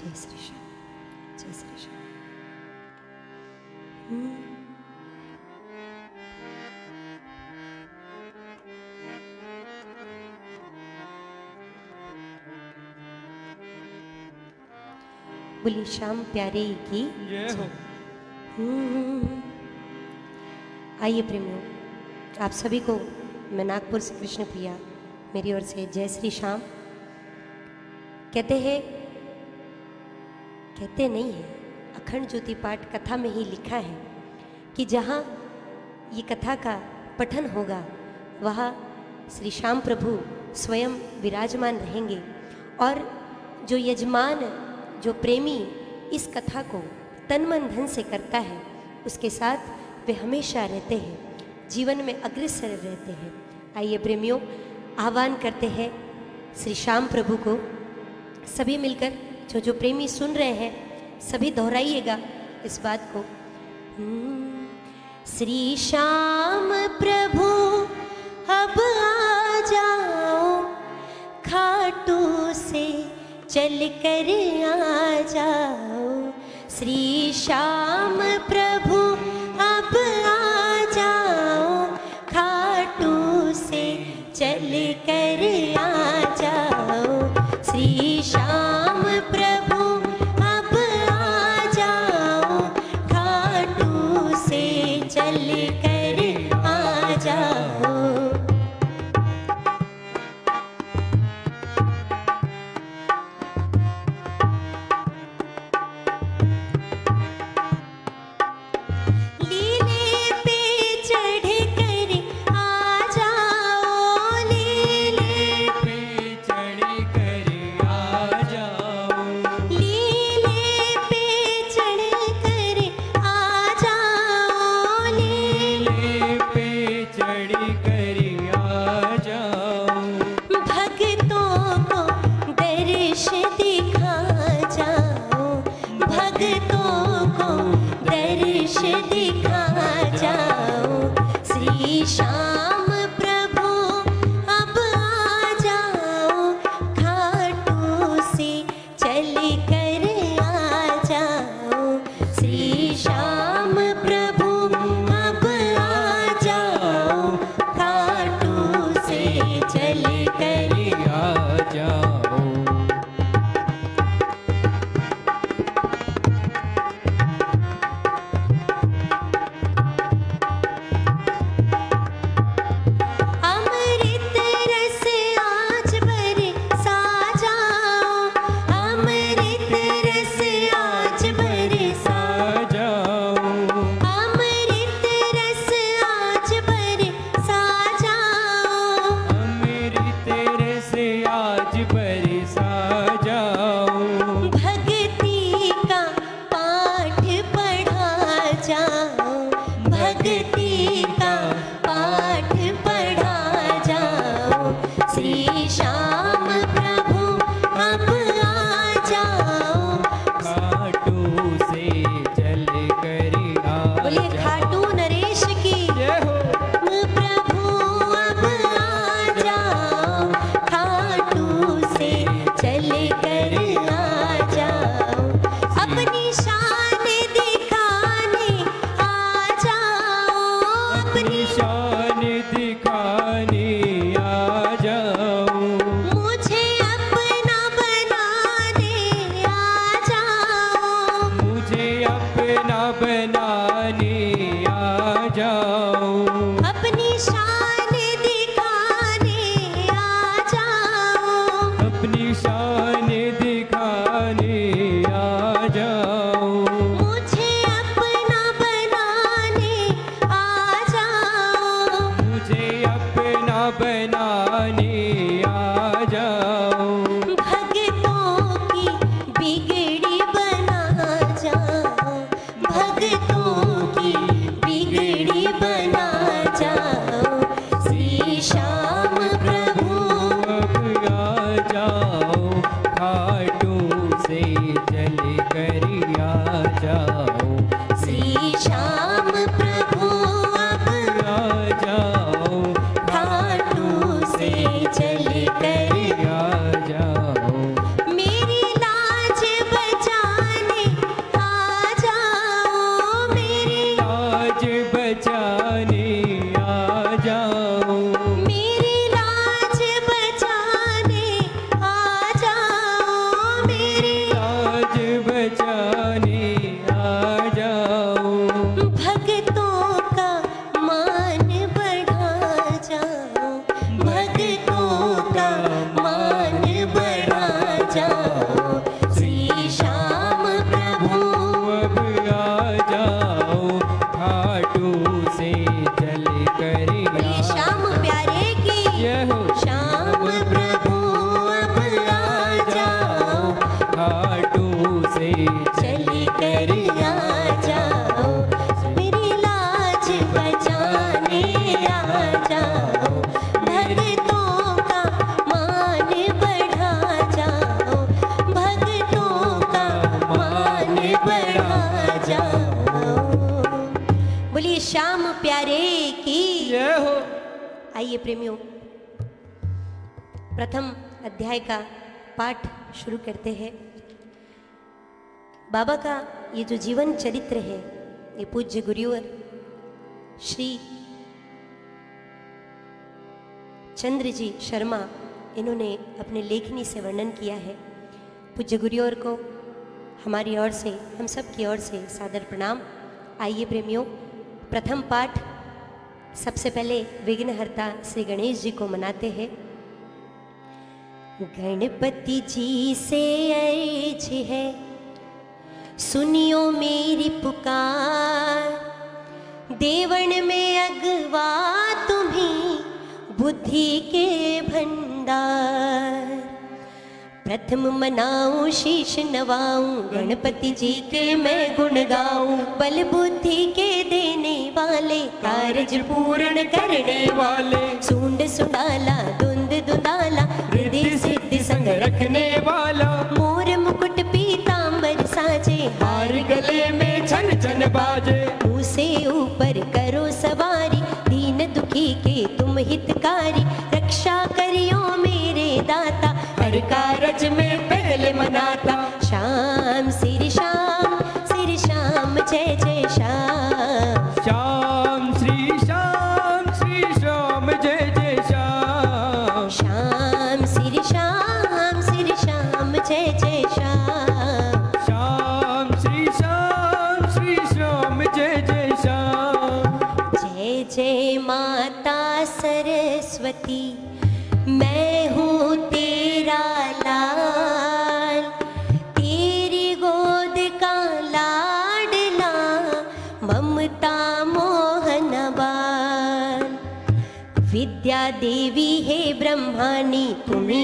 जय श्री श्याम जय श्री श्याम। बोली श्याम प्यारे की आइए प्रेमियों आप सभी को मैं नागपुर से कृष्ण प्रिया मेरी ओर से जय श्री श्याम। कहते हैं कहते नहीं है। अखंड ज्योति पाठ कथा में ही लिखा है कि जहाँ ये कथा का पठन होगा, वहाँ श्री श्याम प्रभु स्वयं विराजमान रहेंगे और जो यजमान, जो प्रेमी इस कथा को तन मन धन से करता है, उसके साथ वे हमेशा रहते हैं, जीवन में अग्रसर रहते हैं। आइए प्रेमियों, आह्वान करते हैं श्री श्याम प्रभु को, सभी मिलकर जो जो प्रेमी सुन रहे हैं सभी दोहराइएगा इस बात को। हम्म, श्री श्याम प्रभु अब आ जाओ खाटू से चल कर आ जाओ। श्री श्याम प्रभु आइए प्रेमियों, प्रथम अध्याय का पाठ शुरू करते हैं। बाबा का ये जो जीवन चरित्र है, ये पूज्य गुरुवर, श्री चंद्र जी शर्मा, इन्होंने अपने लेखनी से वर्णन किया है। पूज्य गुरुवर को हमारी ओर से, हम सब की ओर से सादर प्रणाम। आइए प्रेमियों, प्रथम पाठ सबसे पहले विघ्नहर्ता श्री गणेश जी को मनाते हैं। गणपति जी से अर्ज़ है, सुनियो मेरी पुकार। देवन में अगवा तुम्हें बुद्धि के भंडार। प्रथम मनाऊं, शीश नवाऊं गणपति जी के मैं गुण गाऊं। बल बुद्धि के देने वाले, कार्य पूर्ण करने वाले। सूंड सुंडाला दुंद दुंदाला रिद्धि सिद्धि संग रखने वाला। मोर मुकुट पीतांबर साजे, हार गले में छन छन बाजे। मुँह से ऊपर करो सवारी, दीन दुखी के तुम हितकारी। रक्षा करियो मेरे दाता हर कारज में पहले मनाता। शाम श्री श्याम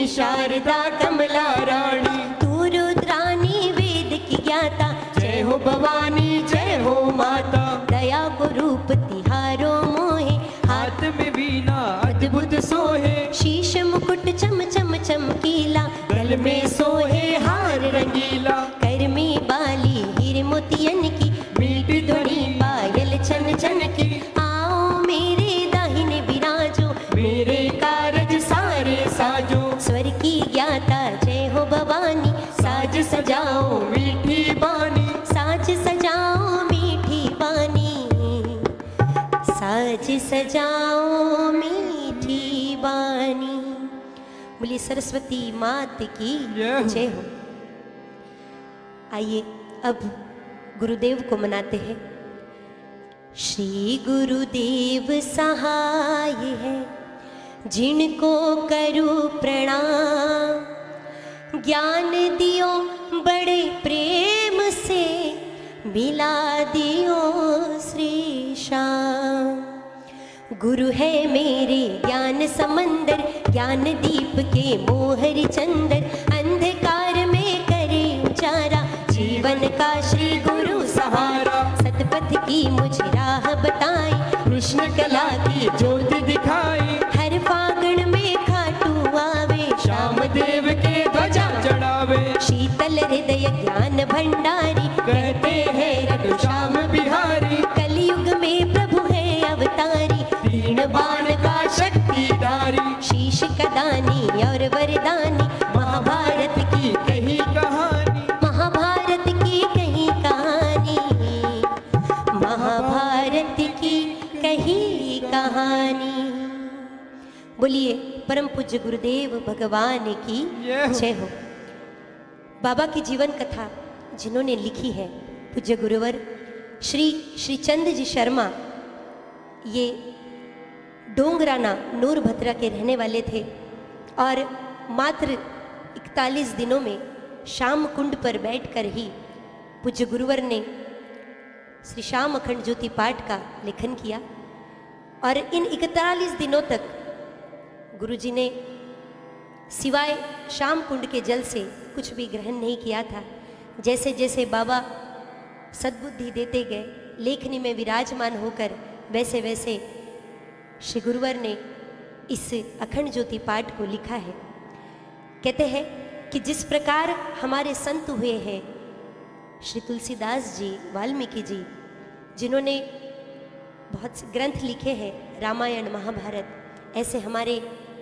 शारदा कमला रानी। तू रुद्रानी वेद की ज्ञाता। जय हो भवानी जय हो माता। दया को रूप तिहारो मोहे। हाथ में वीणा अद्भुत सोहे। शीश मुकुट चम चम चमकीला गल में सोहे हार रंगीला। कर में बाली हीरे मोतियन की सजाओ मीठी बानी साज सजाओ मीठी बानी साज सजाओ मीठी बानी बोली सरस्वती मात की जय हो। आइए अब गुरुदेव को मनाते हैं। श्री गुरुदेव सहाय है जिनको करूँ प्रणाम। ज्ञान दियो बड़े प्रेम से, मिला दियो श्री श्याम। गुरु है मेरे ज्ञान समंदर, ज्ञान दीप के मोहर चंदर। अंधकार में करे उचारा, जीवन का श्री गुरु सहारा। सतपथ की मुझे राह बताई, कृष्ण कला की ज्योति ज्ञान भंडारी कहते हैं रघु श्याम बिहारी। कलयुग में प्रभु है अवतारी। तीन बाण का शक्तिधारी। शीश कदानी और वरदानी। महाभारत की कही कहानी। महाभारत की कही कहानी। महाभारत की कही कहानी। बोलिए परम पूज्य गुरुदेव भगवान की जय हो। बाबा की जीवन कथा जिन्होंने लिखी है, पूज्य गुरुवर, श्री श्री चंद जी शर्मा, ये डोंगराना नूर भद्रा के रहने वाले थे और मात्र 41 दिनों में शाम कुंड पर बैठकर ही पूज्य गुरुवर ने श्री श्याम अखंड ज्योति पाठ का लेखन किया और इन 41 दिनों तक गुरुजी ने सिवाय श्याम कुंड के जल से कुछ भी ग्रहण नहीं किया था। जैसे जैसे बाबा सद्बुद्धि देते गए, लेखनी में विराजमान होकर, वैसे वैसे श्री गुरुवर ने इस अखंड ज्योति पाठ को लिखा है। कहते हैं कि जिस प्रकार हमारे संत हुए हैं, श्री तुलसीदास जी, वाल्मीकि जी, जिन्होंने बहुत से ग्रंथ लिखे हैं, रामायण, महाभारत, ऐसे हमारे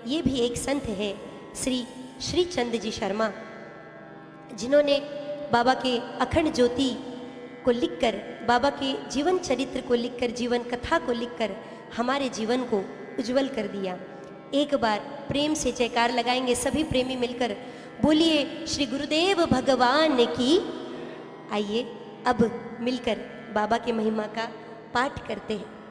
ये भी एक संत है, श्री श्री चंद जी शर्मा। जिन्होंने बाबा के अखंड ज्योति को लिखकर, बाबा के जीवन चरित्र को लिखकर, जीवन कथा को लिखकर हमारे जीवन को उज्जवल कर दिया। एक बार प्रेम से जयकार लगाएँगे सभी प्रेमी मिलकर। बोलिए, श्री गुरुदेव भगवान की। आइए, अब मिलकर बाबा के महिमा का पाठ करते हैं।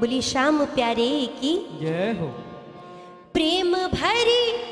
बोली श्याम प्यारे की जय हो। प्रेम भरी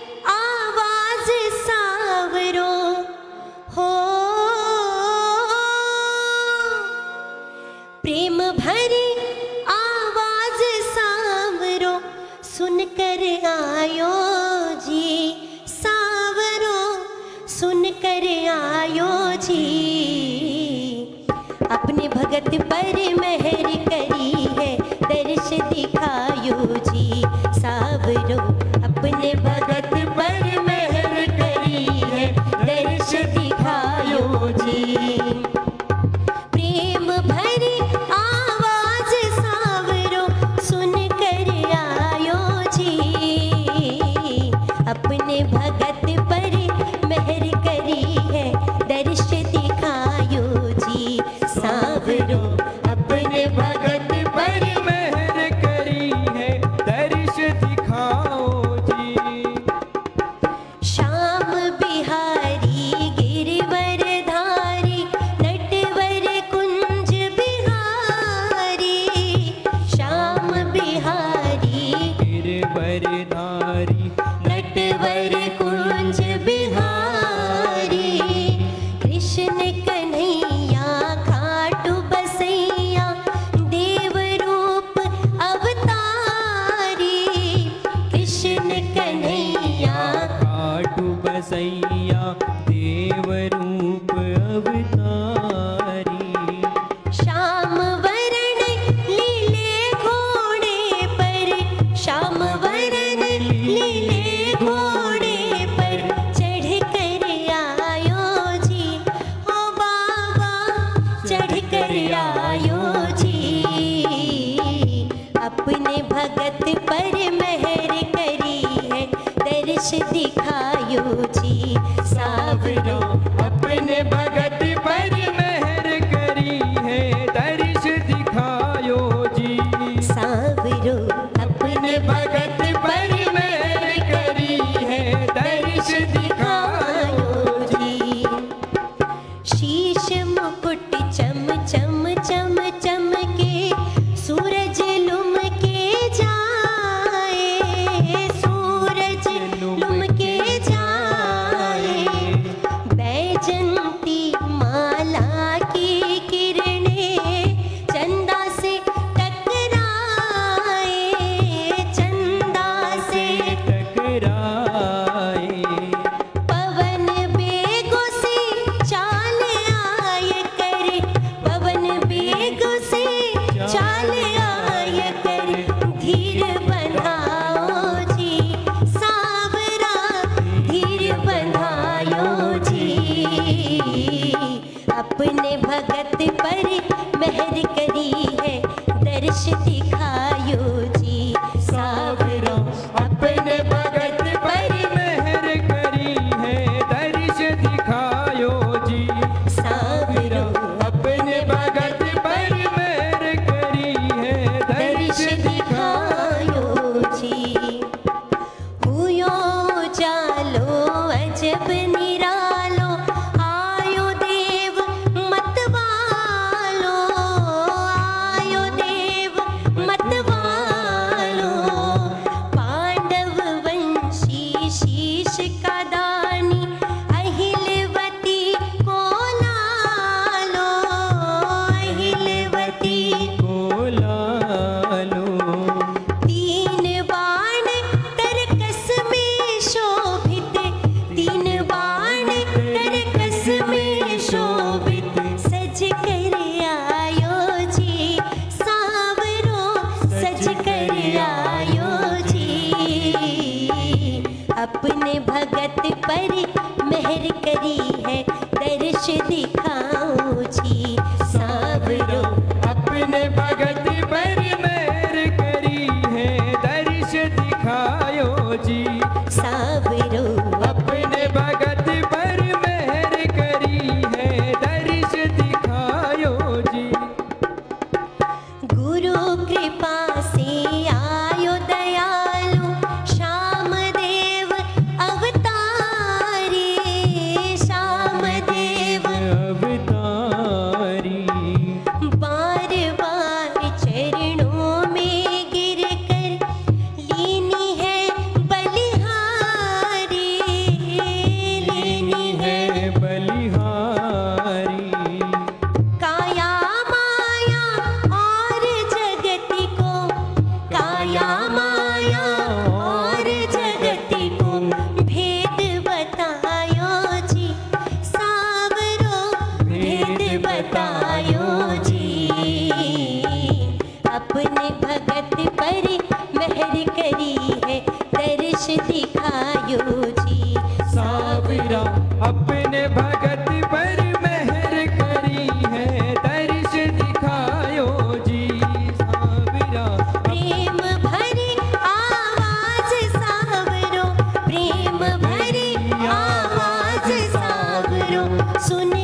सुन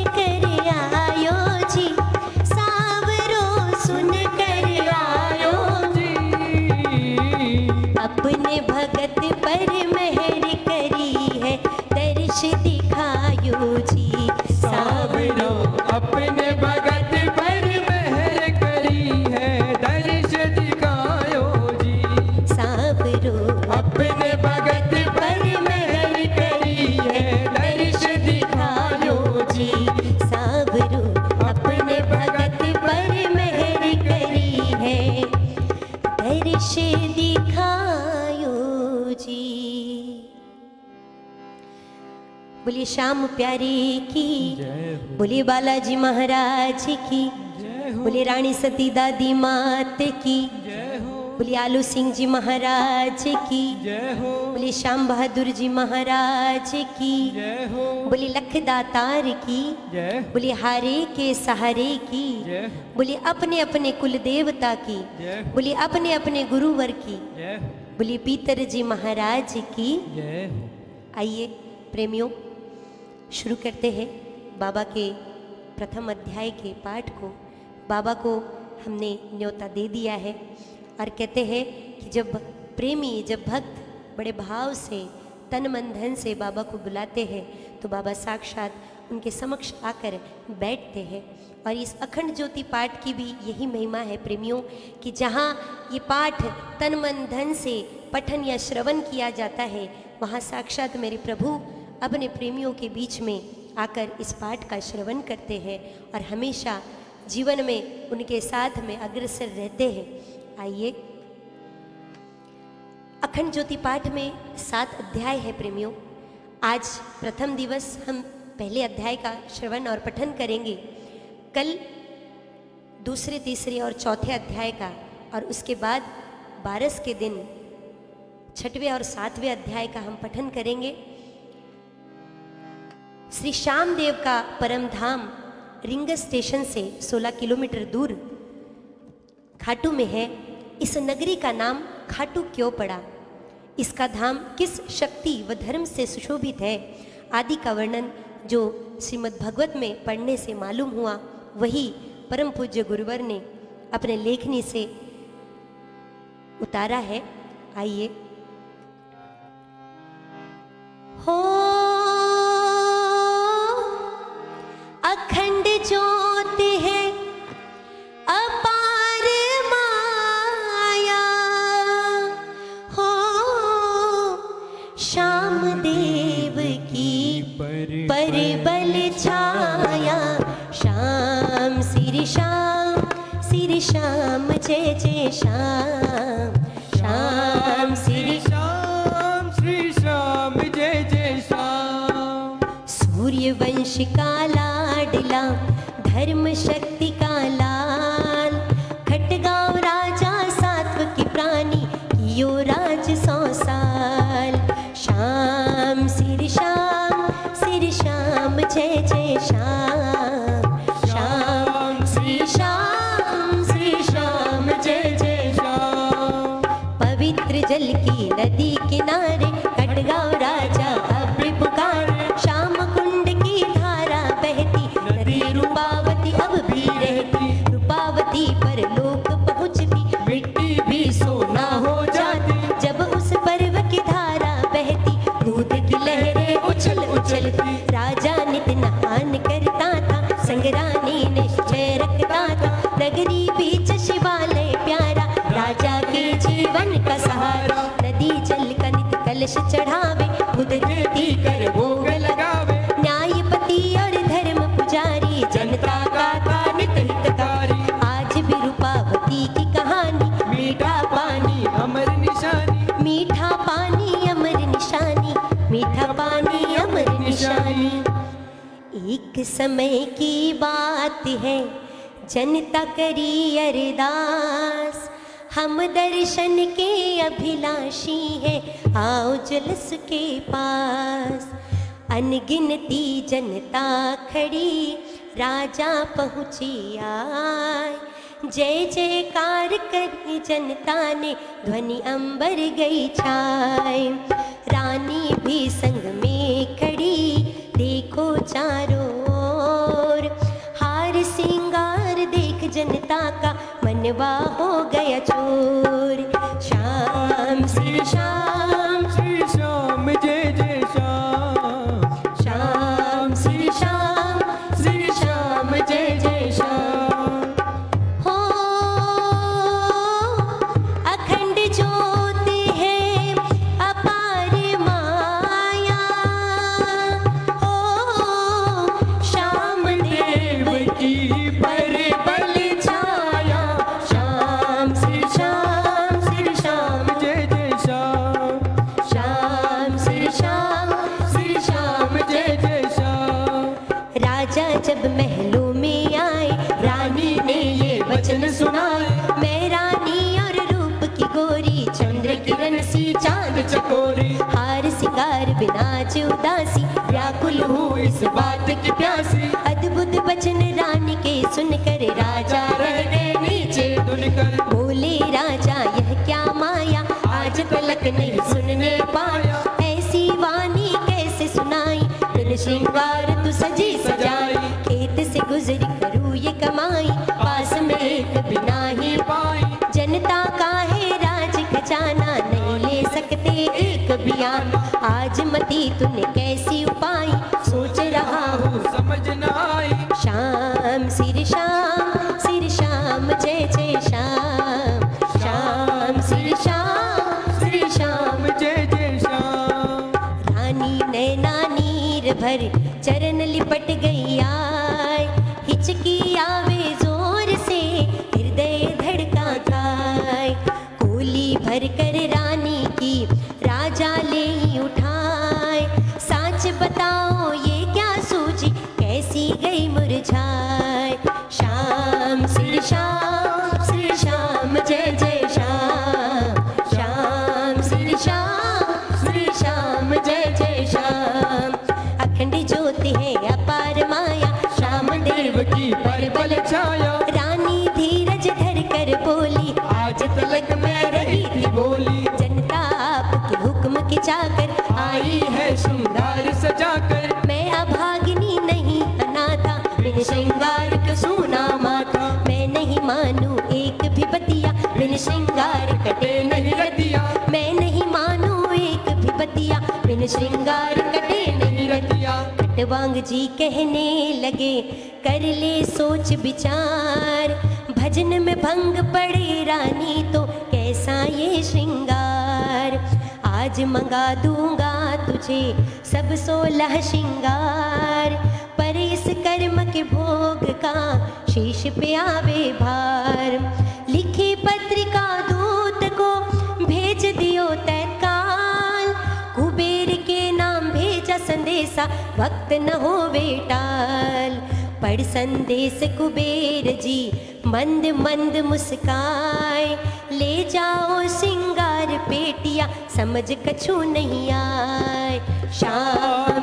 श्याम प्यारे की हो बोलिए बालाजी महाराज की हो बोलिए रानी सती दादी मात की हो बोलिए आलू सिंह जी महाराज की हो बोलिए श्याम बहादुर जी महाराज की हो बोलिए लखदातार की बोलिए हारे के सहारे की बोलिए अपने अपने कुल देवता की बोलिए अपने अपने गुरुवर की बोलिए पीतर जी महाराज की आइए प्रेमियों शुरू करते हैं बाबा के प्रथम अध्याय के पाठ को। बाबा को हमने न्योता दे दिया है और कहते हैं कि जब प्रेमी, जब भक्त बड़े भाव से, तन मन धन से बाबा को बुलाते हैं तो बाबा साक्षात उनके समक्ष आकर बैठते हैं। और इस अखंड ज्योति पाठ की भी यही महिमा है प्रेमियों, कि जहाँ ये पाठ तन मन धन से पठन या श्रवण किया जाता है, वहाँ साक्षात मेरे प्रभु अपने प्रेमियों के बीच में आकर इस पाठ का श्रवण करते हैं और हमेशा जीवन में उनके साथ में अग्रसर रहते हैं। आइए। अखंड ज्योति पाठ में सात अध्याय है प्रेमियों। आज प्रथम दिवस हम पहले अध्याय का श्रवण और पठन करेंगे। कल दूसरे, तीसरे और चौथे अध्याय का और उसके बाद बारस के दिन छठवें और सातवें अध्याय का हम पठन करेंगे। श्री श्याम देव का परम धाम रिंग स्टेशन से 16 किलोमीटर दूर खाटू में है। इस नगरी का नाम खाटू क्यों पड़ा? इसका धाम किस शक्ति व धर्म से सुशोभित है? आदि का वर्णन जो श्रीमद् भगवत में पढ़ने से मालूम हुआ, वही परम पूज्य गुरुवर ने अपने लेखनी से उतारा है। आइए। हो अखंड ज्योत है अपार माया। हो श्याम देव की परबल छाया। श्याम श्री श्याम श्री श्याम जय जय श्याम। श्याम श्री श्याम श्री श्याम जय जय श्याम। सूर्य वंश का लाडला धर्म शक्ति समय की बात है। जनता करी अरदास। हम दर्शन के अभिलाषी हैं। आओ जलस के पास। अनगिनती जनता खड़ी, राजा पहुँची आए। जय जयकार करी जनता ने, ध्वनि अंबर गई छाए। रानी भी संग में खड़ी, देखो चारों मनवा हो गया चोर। आज उदासी व्याकुल हूँ इस बात की प्यासी। अद्भुत वचन रानी के सुनकर राजा रह गए। नीचे दुनिकर। बोले राजा यह क्या माया? आज तलक नहीं सुनने पाया। ऐसी वाणी कैसे सुनाई? दिल श्रृंगार तू सजी सजाई। खेत से गुजरी करू ये कमाई। पास में एक बिना ही पाई। जनता का है राज खजाना नहीं ले सकते एक बयान मती तूने रतिया जी कहने लगे, कर ले सोच विचार, भजन में भंग पड़े रानी तो कैसा ये श्रृंगार? आज मंगा दूँगा तुझे सब सोलह श्रृंगार, पर इस कर्म के भोग का शीश पे आवे भार। वक्त न हो बेटाल। पढ़ संदेश कुबेर जी, मंद मंद मुस्काए। ले जाओ सिंगार पेटिया, समझ कछु नहीं आए। श्याम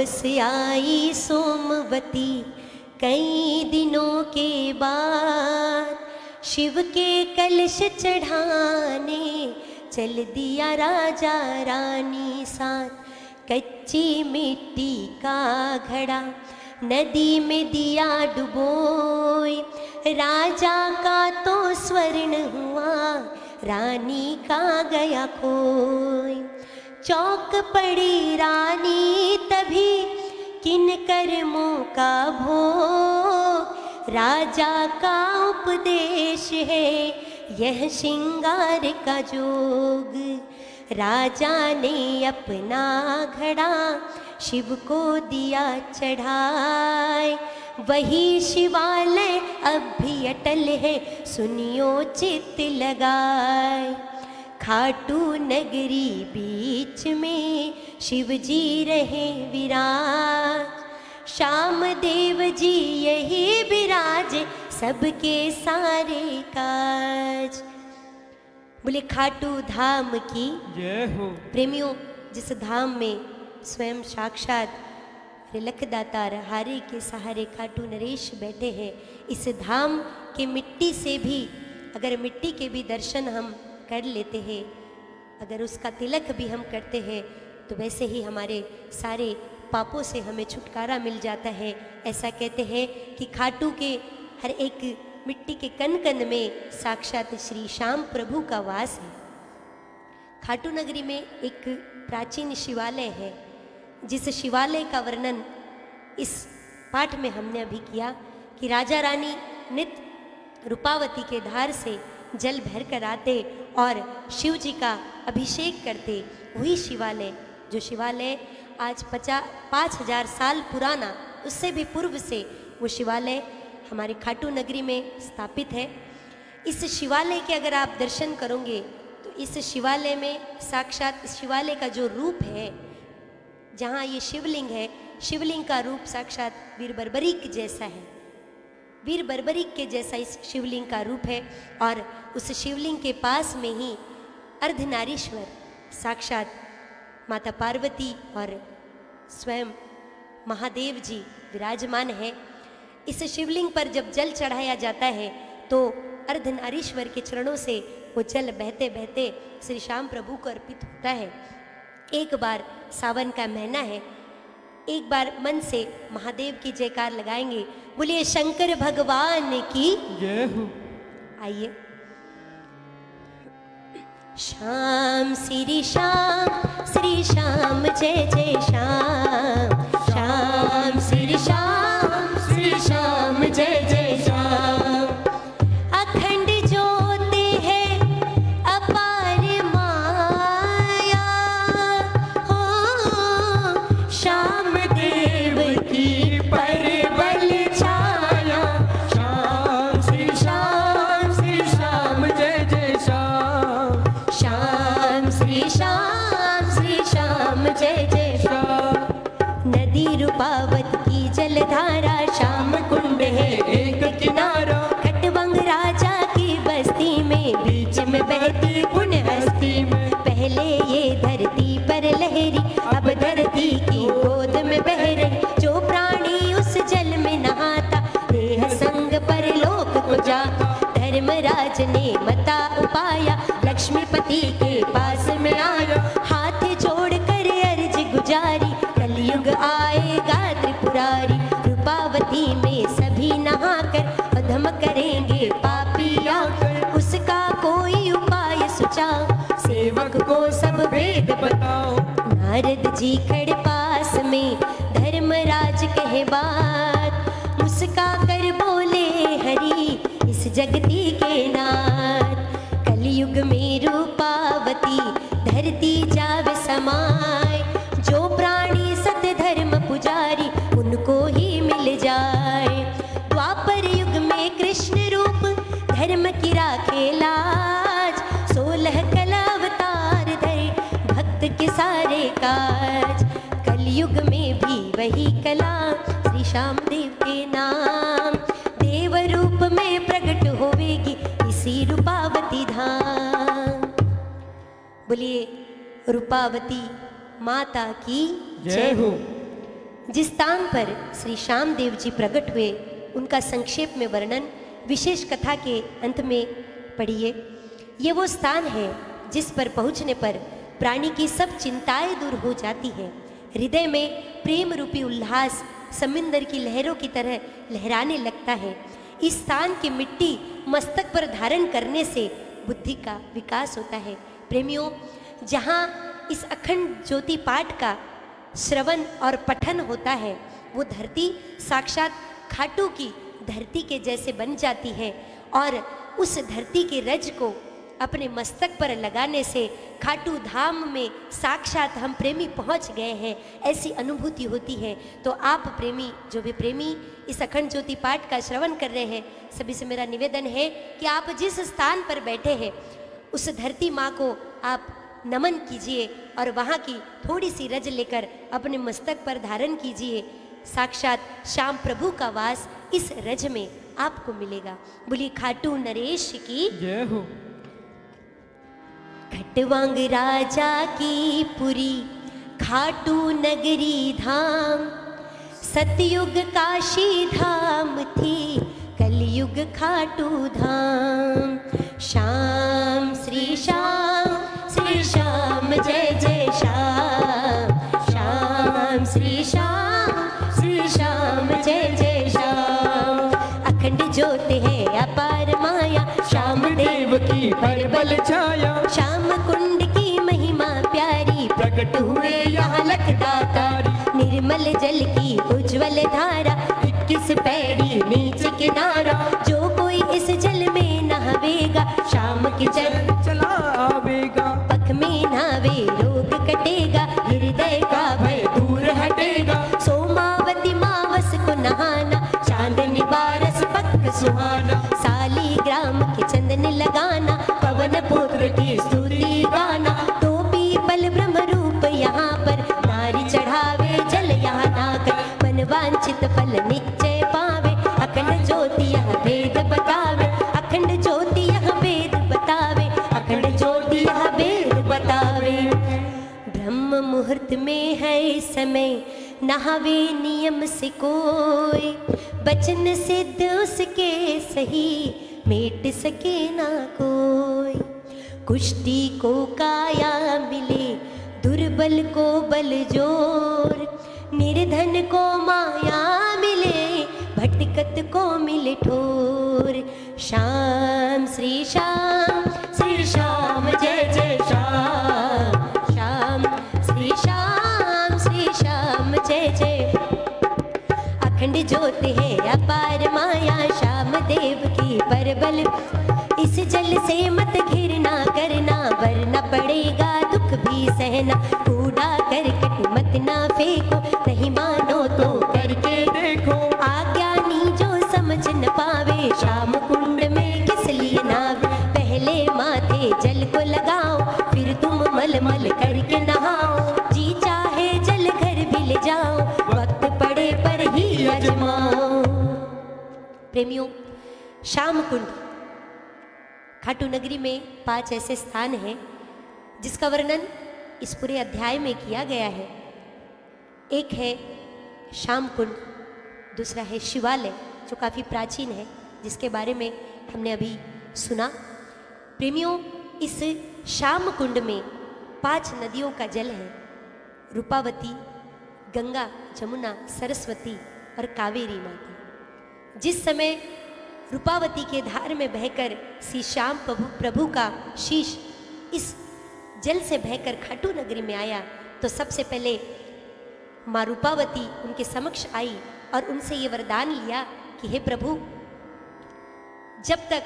मावस आई सोमवती, कई दिनों के बाद। शिव के कलश चढ़ाने, चल दिया राजा रानी साथ। कच्ची मिट्टी का घड़ा, नदी में दिया डुबोए राजा का तो स्वर्ण हुआ, रानी का गया खोए चौक पड़ी रानी तभी, किन कर्मों का भोग? राजा का उपदेश है, यह श्रृंगार का जोग। राजा ने अपना घड़ा शिव को दिया चढ़ाए। वही शिवालय अब भी अटल है, सुनियो चित लगाए। खाटू नगरी बीच में शिव जी रहे विराज। श्याम देव जी यही विराज सबके सारे काज। बोले खाटू धाम की जय हो। प्रेमियों जिस धाम में स्वयं साक्षात लखदातार हारे के सहारे खाटू नरेश बैठे हैं इस धाम के मिट्टी से भी अगर मिट्टी के भी दर्शन हम कर लेते हैं। अगर उसका तिलक भी हम करते हैं तो वैसे ही हमारे सारे पापों से हमें छुटकारा मिल जाता है। ऐसा कहते हैं कि खाटू के हर एक मिट्टी के कन कन में साक्षात श्री श्याम प्रभु का वास है। खाटू नगरी में एक प्राचीन शिवालय है, जिस शिवालय का वर्णन इस पाठ में हमने अभी किया कि राजा रानी नित रूपावती के धार से जल भर कर आते और शिव जी का अभिषेक करते। वही शिवालय, जो शिवालय आज पचास पाँच हज़ार साल पुराना, उससे भी पूर्व से वो शिवालय हमारे खाटू नगरी में स्थापित है। इस शिवालय के अगर आप दर्शन करोगे तो इस शिवालय में साक्षात शिवालय का जो रूप है, जहाँ ये शिवलिंग है, शिवलिंग का रूप साक्षात वीर बर्बरीक जैसा है। वीर बर्बरीक के जैसा इस शिवलिंग का रूप है और उस शिवलिंग के पास में ही अर्धनारीश्वर, साक्षात माता पार्वती और स्वयं महादेव जी विराजमान है। इस शिवलिंग पर जब जल चढ़ाया जाता है तो अर्धनारीश्वर के चरणों से वो जल बहते बहते श्री श्याम प्रभु को अर्पित होता है। एक बार सावन का महीना है, एक बार मन से महादेव की जयकार लगाएँगे बोलिए शंकर भगवान की जय हो आइए। श्याम श्री श्याम श्री श्याम जय जय श्याम श्याम। धरती की गोद में बह रही जो प्राणी उस जल में नहाता, देह संग पर लोक को जाता। धर्मराज ने मता उपाया, लक्ष्मीपति के पास में आया। हाथ जोड़ कर अर्ज़ गुजारी, कलयुग आएगा त्रिपुरारी। रूपावती में सभी नहाकर अधम करेंगे पापी आकर। उसका कोई उपाय सुझाओ सेवक को सब वेद बताओ नारद जी खड़े पास में धर्मराज कहे बात। मुस्का कर बोले, हरि, इस जगती के नाथ। कलयुग में रूपावती धरती जावे समाय। जो प्राणी सत्य धर्म पुजारी, उनको ही मिल जाए द्वापर युग में कृष्ण रूप धर्म की राखे श्री श्याम देव के नाम। देव रूप में प्रकट होवेगी इसी रूपावती धाम। बोलिए रूपावती माता की जय हो। जिस स्थान पर श्री श्याम देव जी प्रकट हुए उनका संक्षेप में वर्णन विशेष कथा के अंत में पढ़िए। ये वो स्थान है जिस पर पहुँचने पर प्राणी की सब चिंताएँ दूर हो जाती हैं। हृदय में प्रेम रूपी उल्लास समुंदर की लहरों की तरह लहराने लगता है। इस स्थान की मिट्टी मस्तक पर धारण करने से बुद्धि का विकास होता है। प्रेमियों, जहाँ इस अखंड ज्योति पाठ का श्रवण और पठन होता है, वो धरती साक्षात खाटू की धरती के जैसे बन जाती है और उस धरती के रज को अपने मस्तक पर लगाने से खाटू धाम में साक्षात हम प्रेमी पहुँच गए हैं, ऐसी अनुभूति होती है। तो आप प्रेमी, जो भी प्रेमी, इस अखंड ज्योति पाठ का श्रवण कर रहे हैं, सभी से मेरा निवेदन है कि आप जिस स्थान पर बैठे हैं, उस धरती माँ को आप नमन कीजिए और वहाँ की थोड़ी सी रज लेकर अपने मस्तक पर धारण कीजिए। साक्षात श्याम प्रभु का वास इस रज में आपको मिलेगा। बोलिए, खाटू नरेश की जय हो। खटवांग राजा की पुरी खाटू नगरी धाम। सतयुग काशी धाम थी कलयुग खाटू धाम। श्याम श्री श्याम श्री श्याम जय जय श्याम। श्याम श्री श्याम श्री श्याम जय जय श्याम। अखंड ज्योत है अपार माया श्याम देव की परबल छाया। श्याम प्रकट हुए यहाँ लखदातारी। निर्मल जल की उज्जवल धारा, इक्कीस पैड़ी नीचे किनारा। जो कोई इस जल में नहावेगा, शाम के जल चला आवेगा पख में नावे रोग कटेगा, हृदय का भय दूर हटेगा। सोमावती मावस को नहाना, चांदनी बारस पक सुहाना। साली ग्राम के चंदन लगाना, पवन पुत्र की स्तुति फल निश्चय पावे, अखंड ज्योति यह वेद बतावे, अखंड ज्योति यह वेद बतावे, अखंड ज्योति यह वेद बतावे। ब्रह्म मुहूर्त में है समय, नहावे नियम से कोई, बचन सिद्ध उसके सही, मेट सके ना कोई। कुश्ती को काया मिले, दुर्बल को बल ज़ोर निर्धन को माया मिले, भटकत को मिले ठोर। श्याम, श्री श्याम श्री श्याम, जय जय श्याम। श्याम, श्री श्याम श्री श्याम, जय जय। अखंड ज्योत है, अपार माया, श्याम देव की परबल। इस जल से मत घिरना, करना, वरना पड़ेगा दुख भी सहना। कूड़ा करकट मत ना फेंको तुम मल मल करके नहाओ। जी चाहे जल घर भी ले जाओ, वक्त पड़े पर ही अजमाओ। प्रेमियों शाम कुंड खाटू नगरी में पाँच ऐसे स्थान हैं, जिसका वर्णन इस पूरे अध्याय में किया गया है। एक है शाम कुंड दूसरा है शिवालय, जो काफ़ी प्राचीन है, जिसके बारे में हमने अभी सुना। प्रेमियों, इस शाम कुंड में पाँच नदियों का जल है। रूपावती, गंगा, जमुना, सरस्वती और कावेरी माता। जिस समय रूपावती के धार में बहकर श्री श्याम प्रभु प्रभु का शीश इस जल से बहकर खाटू नगरी में आया तो सबसे पहले माँ रूपावती उनके समक्ष आई और उनसे ये वरदान लिया कि हे प्रभु, जब तक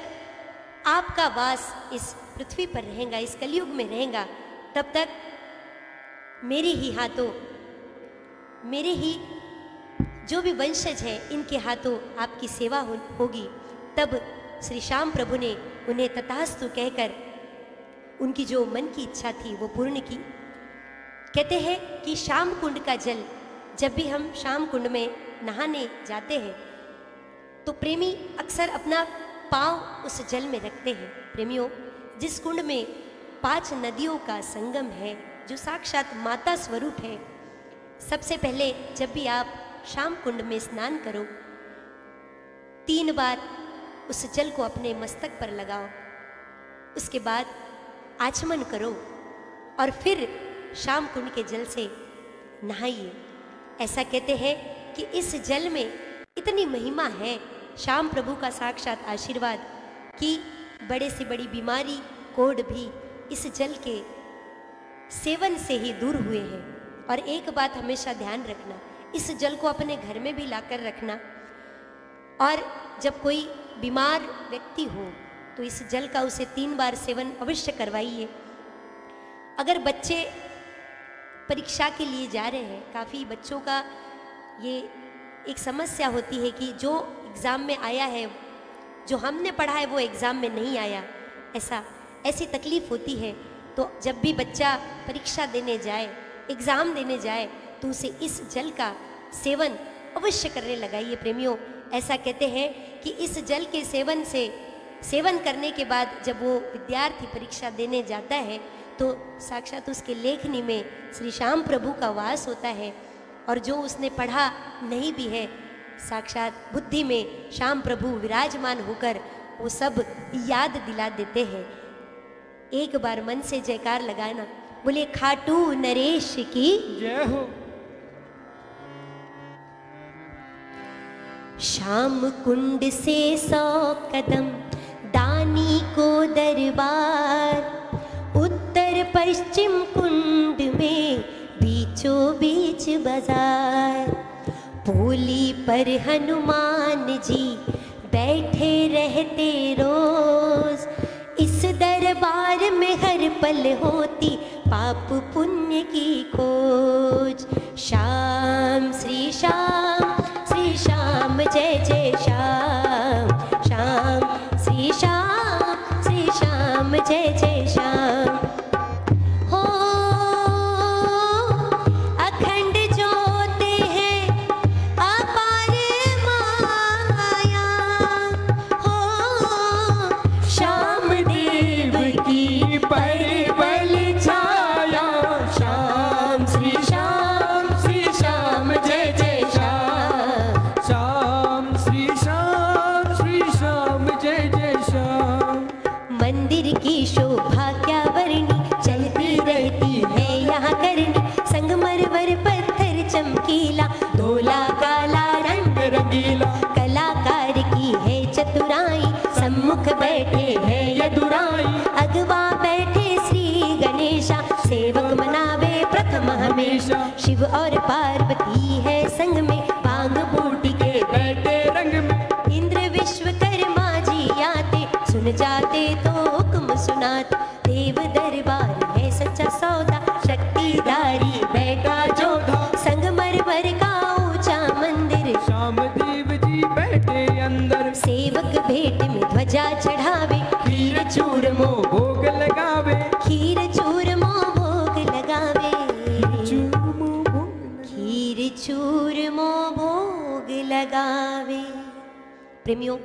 आपका वास इस पृथ्वी पर रहेगा इस कलयुग में रहेगा तब तक मेरे ही हाथों मेरे ही जो भी वंशज हैं इनके हाथों आपकी सेवा हो, होगी। तब श्री श्याम प्रभु ने उन्हें तथास्तु कहकर उनकी जो मन की इच्छा थी वो पूर्ण की। कहते हैं कि शाम कुंड का जल जब भी हम शाम कुंड में नहाने जाते हैं तो प्रेमी अक्सर अपना पाँव उस जल में रखते हैं। प्रेमियों, जिस कुंड में पाँच नदियों का संगम है, जो साक्षात माता स्वरूप है, सबसे पहले जब भी आप शाम कुंड में स्नान करो, तीन बार उस जल को अपने मस्तक पर लगाओ। उसके बाद आचमन करो और फिर शाम कुंड के जल से नहाइए। ऐसा कहते हैं कि इस जल में इतनी महिमा है शाम प्रभु का साक्षात आशीर्वाद कि बड़े से बड़ी बीमारी कोड भी इस जल के सेवन से ही दूर हुए हैं। और एक बात हमेशा ध्यान रखना, इस जल को अपने घर में भी लाकर रखना। और जब कोई बीमार व्यक्ति हो तो इस जल का उसे तीन बार सेवन अवश्य करवाइए। अगर बच्चे परीक्षा के लिए जा रहे हैं, काफ़ी बच्चों का ये एक समस्या होती है कि जो एग्ज़ाम में आया है, जो हमने पढ़ा है, वो एग्ज़ाम में नहीं आया। ऐसा, ऐसी तकलीफ़ होती है तो जब भी बच्चा परीक्षा देने जाए, एग्ज़ाम देने जाए तो उसे इस जल का सेवन अवश्य करने लगाइए प्रेमियों। ऐसा कहते हैं कि इस जल के सेवन से, सेवन करने के बाद जब वो विद्यार्थी परीक्षा देने जाता है तो साक्षात उसके लेखनी में श्री श्याम प्रभु का वास होता है, और जो उसने पढ़ा नहीं भी है साक्षात बुद्धि में श्याम प्रभु विराजमान होकर वो सब याद दिला देते हैं। एक बार मन से जयकार लगाना बोले खाटू नरेश की जय हो। शाम कुंड से सौ कदम दानी को दरबार। उत्तर पश्चिम कुंड में बीचों बीच बाज़ार। पोली पर हनुमान जी बैठे रहते रोज। इस दरबार में हर पल होती पाप पुण्य की खोज। श्याम, श्री श्याम श्री श्याम, जय जय श्याम। श्याम, श्री श्याम श्री श्याम, जय जय और पार्वती प्रेमियों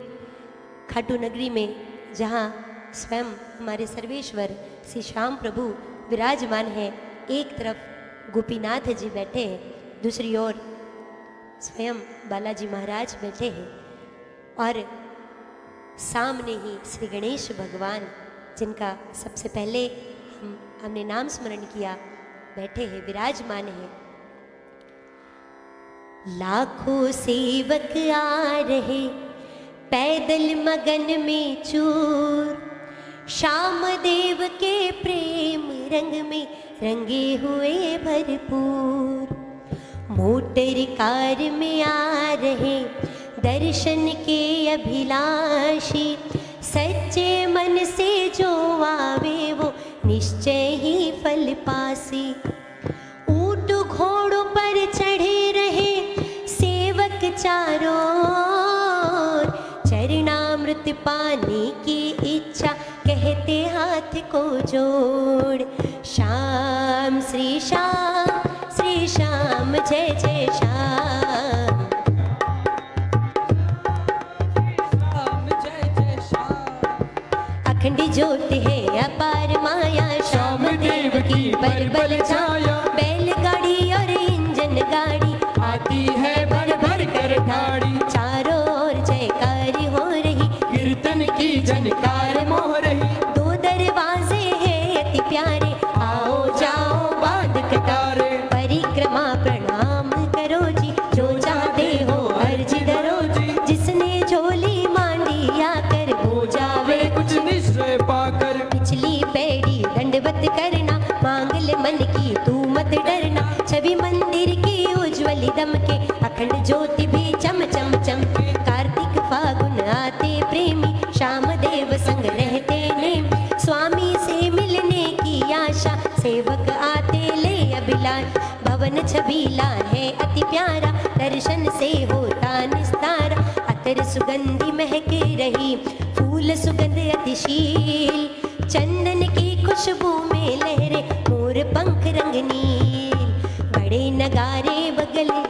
खाटू नगरी में, जहाँ स्वयं हमारे सर्वेश्वर श्री श्याम प्रभु विराजमान है, एक तरफ़ गोपीनाथ जी बैठे हैं, दूसरी ओर स्वयं बालाजी महाराज बैठे हैं, और सामने ही श्री गणेश भगवान, जिनका सबसे पहले हम, हमने नाम स्मरण किया, बैठे हैं, विराजमान हैं। लाखों सेवक आ रहे पैदल मगन में चूर। श्याम देव के प्रेम रंग में रंगे हुए भरपूर। मोटर कार में आ रहे दर्शन के अभिलाषी। सच्चे मन से जो आवे वो निश्चय ही फल पासी। ऊँट घोड़ों पर चढ़े रहे सेवक चारों। चरणामृत पाने की इच्छा कहते हाथ को जोड़। श्याम श्री श्याम श्री श्याम जय जय श्याम। श्याम जय जय श्याम अखंड ज्योति है अपार माया श्याम देव की बल बल छाया। उज्जवल दम के अखंड ज्योति भी चम चम चमके कार्तिक फागुन आते प्रेमी श्याम देव संग रहते नेम। स्वामी से मिलने की आशा, सेवक आते ले अभिलाष। भवन छबीला है अति प्यारा, दर्शन से होता निस्तारा। अतर सुगंधि महक रही, फूल सुगंध अतिशील। चंदन की खुशबू में लहरे, मोर पंख रंग नील। बड़े नगारे बगल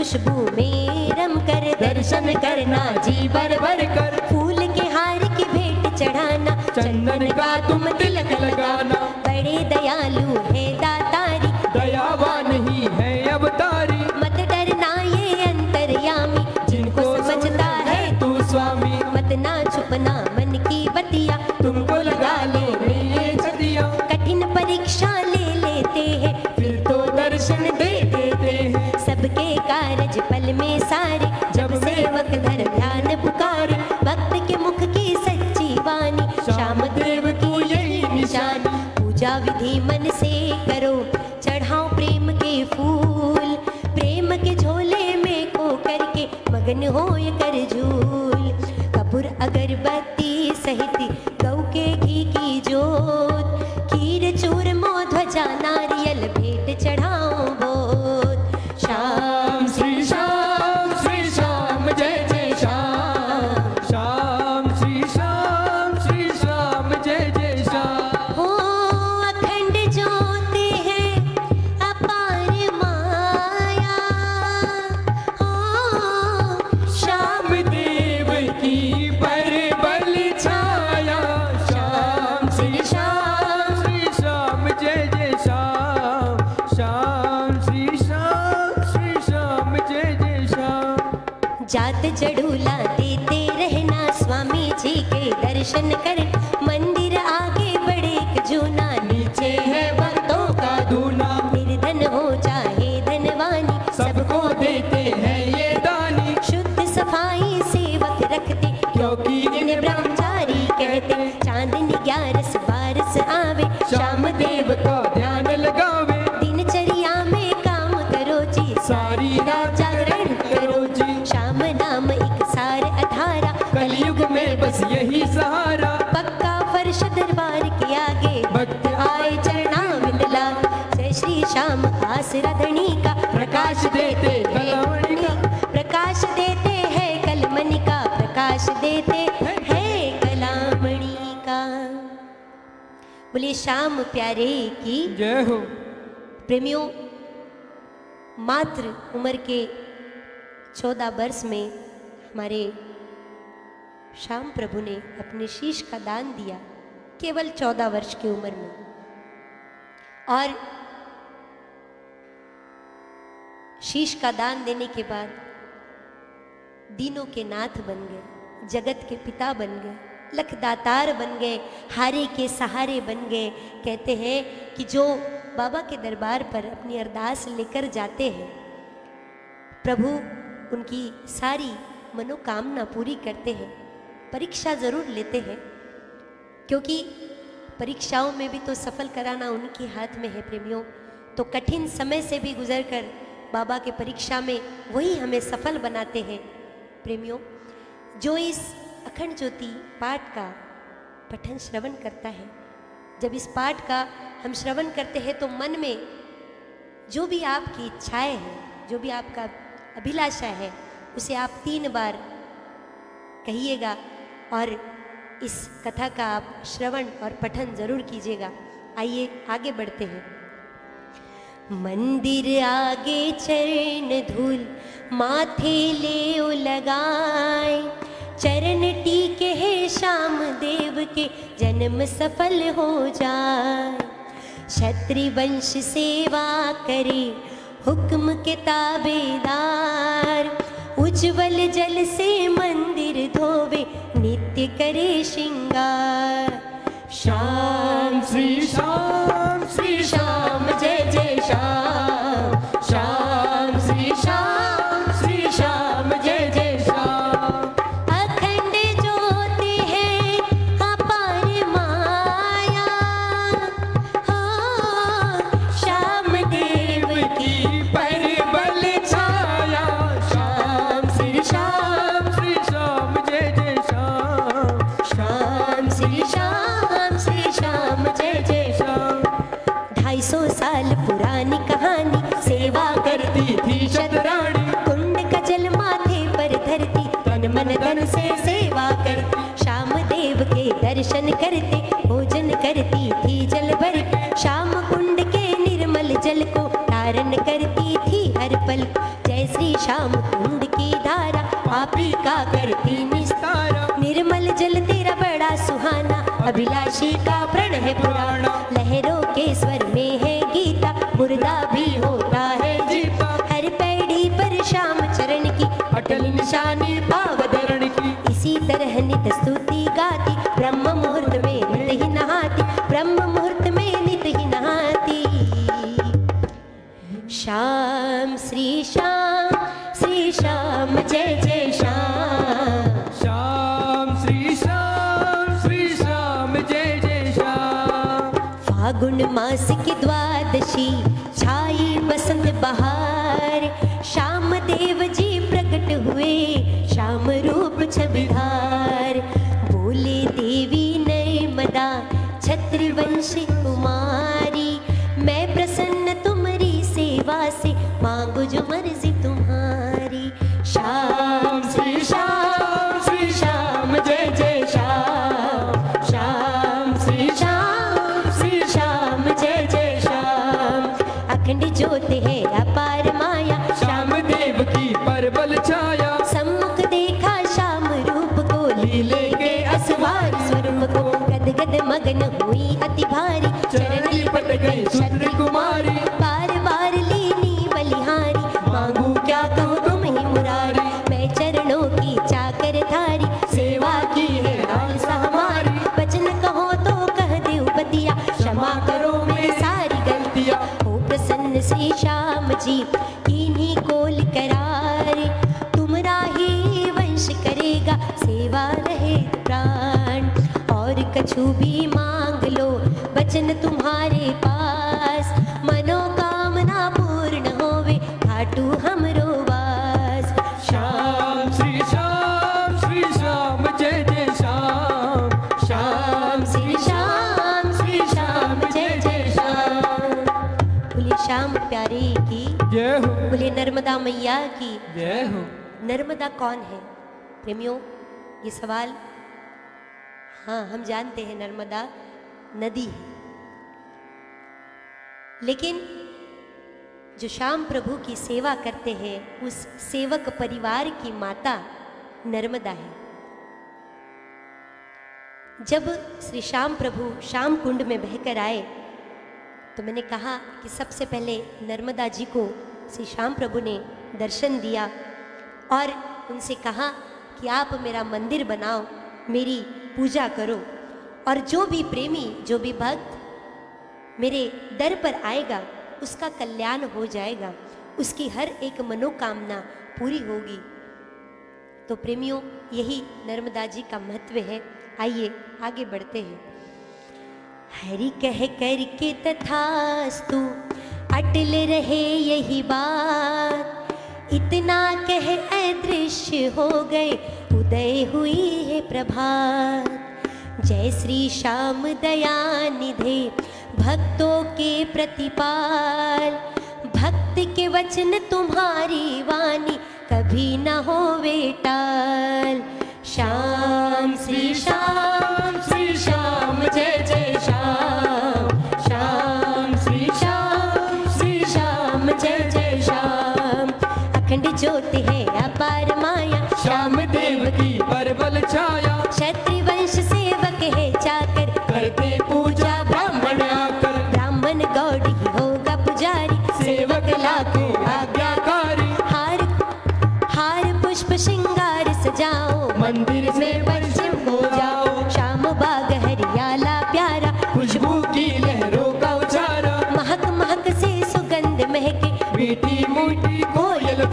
खुशबू में रम कर दर्शन करना जी बर भर कर। हो कर झूल दर्शन कर श्याम प्यारे की जय हो। प्रेमियों मात्र उम्र के चौदह वर्ष में हमारे श्याम प्रभु ने अपने शीश का दान दिया केवल चौदह वर्ष की उम्र में। और शीश का दान देने के बाद दीनों के नाथ बन गए जगत के पिता बन गए। लखदातार बन गए, हारे के सहारे बन गए। कहते हैं कि जो बाबा के दरबार पर अपनी अरदास लेकर जाते हैं, प्रभु उनकी सारी मनोकामना पूरी करते हैं, परीक्षा ज़रूर लेते हैं, क्योंकि परीक्षाओं में भी तो सफल कराना उनके हाथ में है प्रेमियों। तो कठिन समय से भी गुजर कर बाबा के परीक्षा में वही हमें सफल बनाते हैं। प्रेमियों, जो इस अखंड ज्योति पाठ का पठन श्रवण करता है। जब इस पाठ का हम श्रवण करते हैं तो मन में जो भी आपकी इच्छाएँ हैं, जो भी आपका अभिलाषा है, उसे आप तीन बार कहिएगा और इस कथा का आप श्रवण और पठन ज़रूर कीजिएगा। आइए, आगे बढ़ते हैं। मंदिर आगे चरण धूल, माथे ले लगाए चरण टीके है श्याम देव के, जन्म सफल हो जाए। क्षत्रि वंश सेवा करे, हुक्म के ताबेदार। उज्जवल जल से मंदिर धोवे, नित्य करे श्रृंगार। श्याम, श्री श्याम श्री श्याम। करती थी जल भर श्याम कुंड के निर्मल जल को धारण करती थी हर पल। जय श्री श्याम कुंड की धारा पापी का करती निस्तारा। निर्मल जल तेरा बड़ा सुहाना, अभिलाषी का प्रण है पुराना। लहरों के स्वर में है गीता, मुर्दा भी होता है जीता। हर पैड़ी पर श्याम चरण की, अटल निशानी पावधरण की। इसी तरह नित भी मांग लो वचन तुम्हारे पास। मनोकामना पूर्ण होवे खाटू हमरो वास। श्याम श्री श्याम श्री श्याम जय जय श्याम। श्याम श्री श्याम श्री श्याम जय जय श्याम। बोले श्याम प्यारे की जय हो। बोले नर्मदा मैया की। जय हो। नर्मदा कौन है? प्रेमियों ये सवाल हाँ हम जानते हैं नर्मदा नदी है। लेकिन जो श्याम प्रभु की सेवा करते हैं, उस सेवक परिवार की माता नर्मदा है। जब श्री श्याम प्रभु श्याम कुंड में बहकर आए तो मैंने कहा कि सबसे पहले नर्मदा जी को श्री श्याम प्रभु ने दर्शन दिया और उनसे कहा कि आप मेरा मंदिर बनाओ, मेरी पूजा करो। और जो भी प्रेमी, जो भी भक्त मेरे दर पर आएगा, उसका कल्याण हो जाएगा। उसकी हर एक मनोकामना पूरी होगी। तो प्रेमियों, यही नर्मदा जी का महत्व है। आइए, आगे बढ़ते हैं। हरि कह करके तथास्तु, अटल रहे यही बात। इतना कह अदृश्य हो गए, उदय हुई है प्रभात। जय श्री श्याम दया निधे भक्तों के प्रतिपाल। भक्त के वचन तुम्हारी वाणी, कभी न हो बेटाल श्याम श्री श्याम श्री, श्याम अखंड ज्योति है अपार माया। श्याम देव की परबल छाया।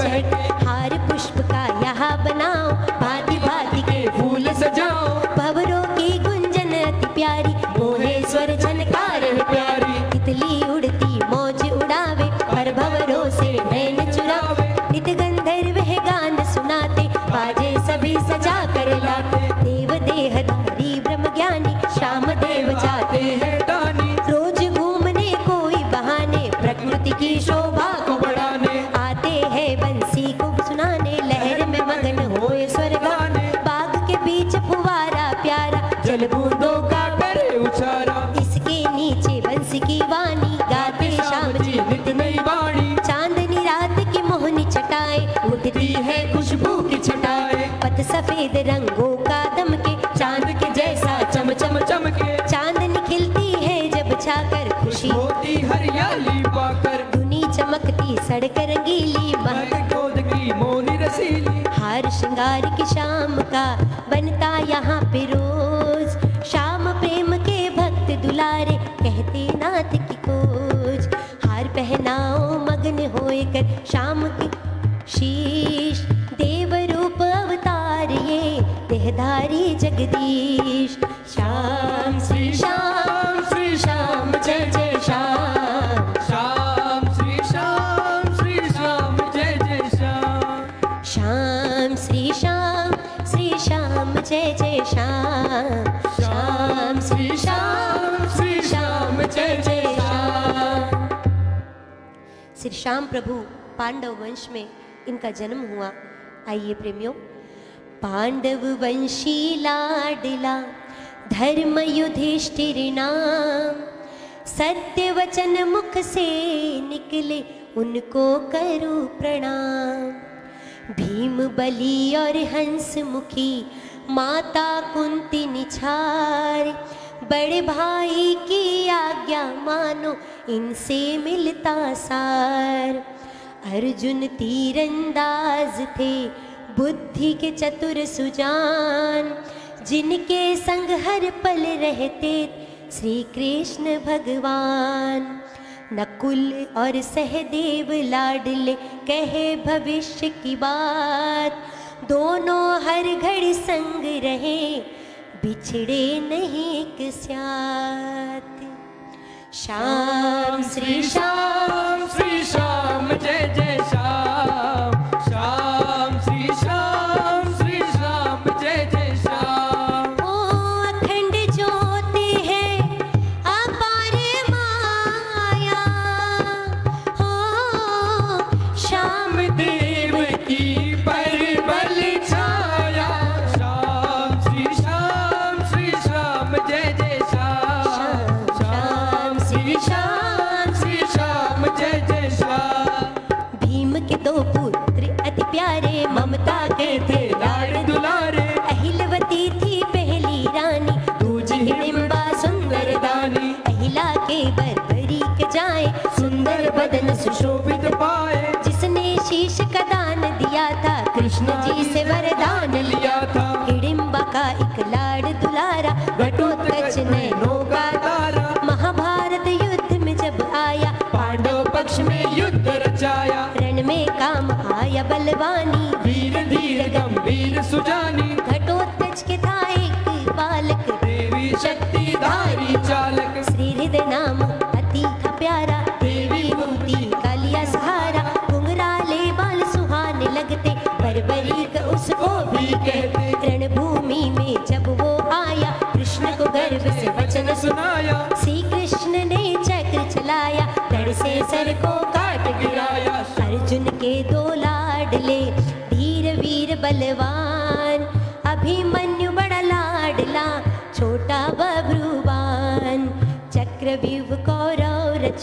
हार पुष्प का यहाँ बनाओ भांति भांति के के फूल सजाओ। भवरों की गुंजन अति प्यारी सफ़ेद रंगों का दमके चाँद के जैसा चम चम चमके चांदनी निकलती है जब छाकर खुशी। होती हरियाली पाकर। धुनी चमकती सड़क रंगीली। महक गोद की मोनी रसीली। हार श्रृंगार की शाम का श्याम प्रभु पांडव वंश में इनका जन्म हुआ। आइए प्रेमियों, पांडव वंशी लाडला धर्म युधिष्ठिर नाम सत्य वचन मुख से निकले उनको करो प्रणाम। भीम बली और हंस मुखी, माता कुंती निछार बड़े भाई की आज्ञा मानो, इनसे मिलता सार। अर्जुन तीरंदाज थे, बुद्धि के चतुर सुजान। जिनके संग हर पल रहते श्री कृष्ण भगवान। नकुल और सहदेव लाडले, कहे भविष्य की बात। दोनों हर घड़ी संग रहे बिछड़े नहीं साथ। श्याम श्री श्याम श्री श्याम जय जय। सुशोभित शोभित पाए। जिसने शीश का दान दिया था कृष्ण जी से वरदान लिया था। हिडिंबा का एक लाड़ दुलारा घटोत्कच नैनों का तारा। महाभारत युद्ध में जब आया पांडव पक्ष में युद्ध रचाया। रण में काम आया बलवानी। वीर धीर गंभीर सुजानी।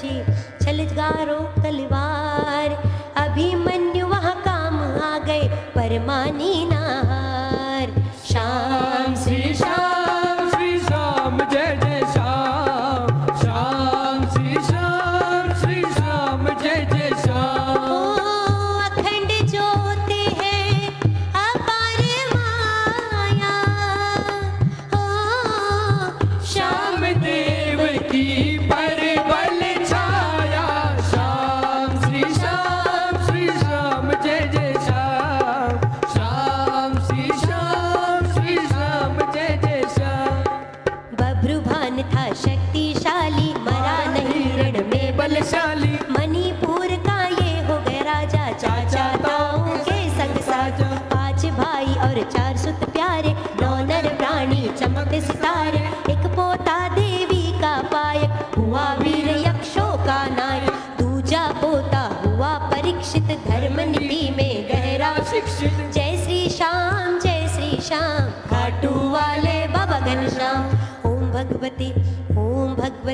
कौरव छल छलगारो तलवार। अभिमन्यु वहाँ काम आ गए। परमानी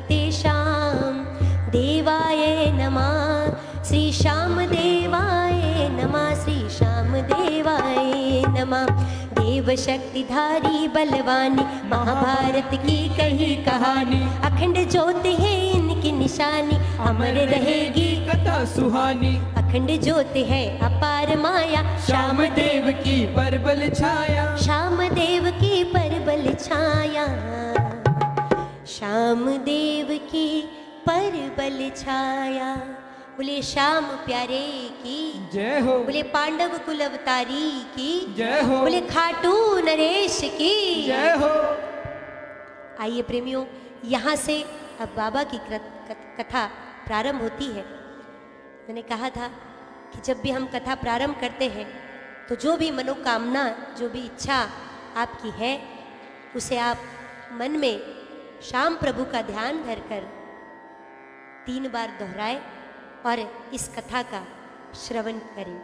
श्याम। देवाय नमः। श्री श्याम देवाय नमः। श्री श्याम देवाय नमः। देव शक्तिधारी बलवानी महाभारत की कही कहानी। अखंड ज्योति है इनकी निशानी। अमर रहेगी कथा सुहानी। अखंड ज्योति है अपार माया। श्याम देव की परबल छाया। श्याम देव की परबल छाया। परबल छाया। बोले श्याम प्यारे की जय हो। बोले पांडव कुल अवतारी की जय हो। बोले खाटू नरेश की। जय हो। आइए प्रेमियों यहाँ से अब बाबा की कथा प्रारंभ होती है। मैंने कहा था कि जब भी हम कथा प्रारंभ करते हैं तो जो भी मनोकामना जो भी इच्छा आपकी है उसे आप मन में शाम प्रभु का ध्यान धरकर तीन बार दोहराए और इस कथा का श्रवण करें।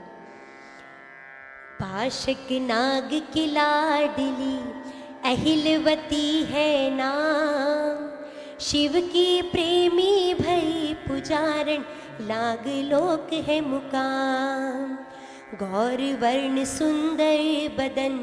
पाशक नाग की लाडली, अहिलवती है नाम। शिव की प्रेमी भई पुजारण, लाग लोक है मुकाम। गौर वर्ण सुंदर बदन,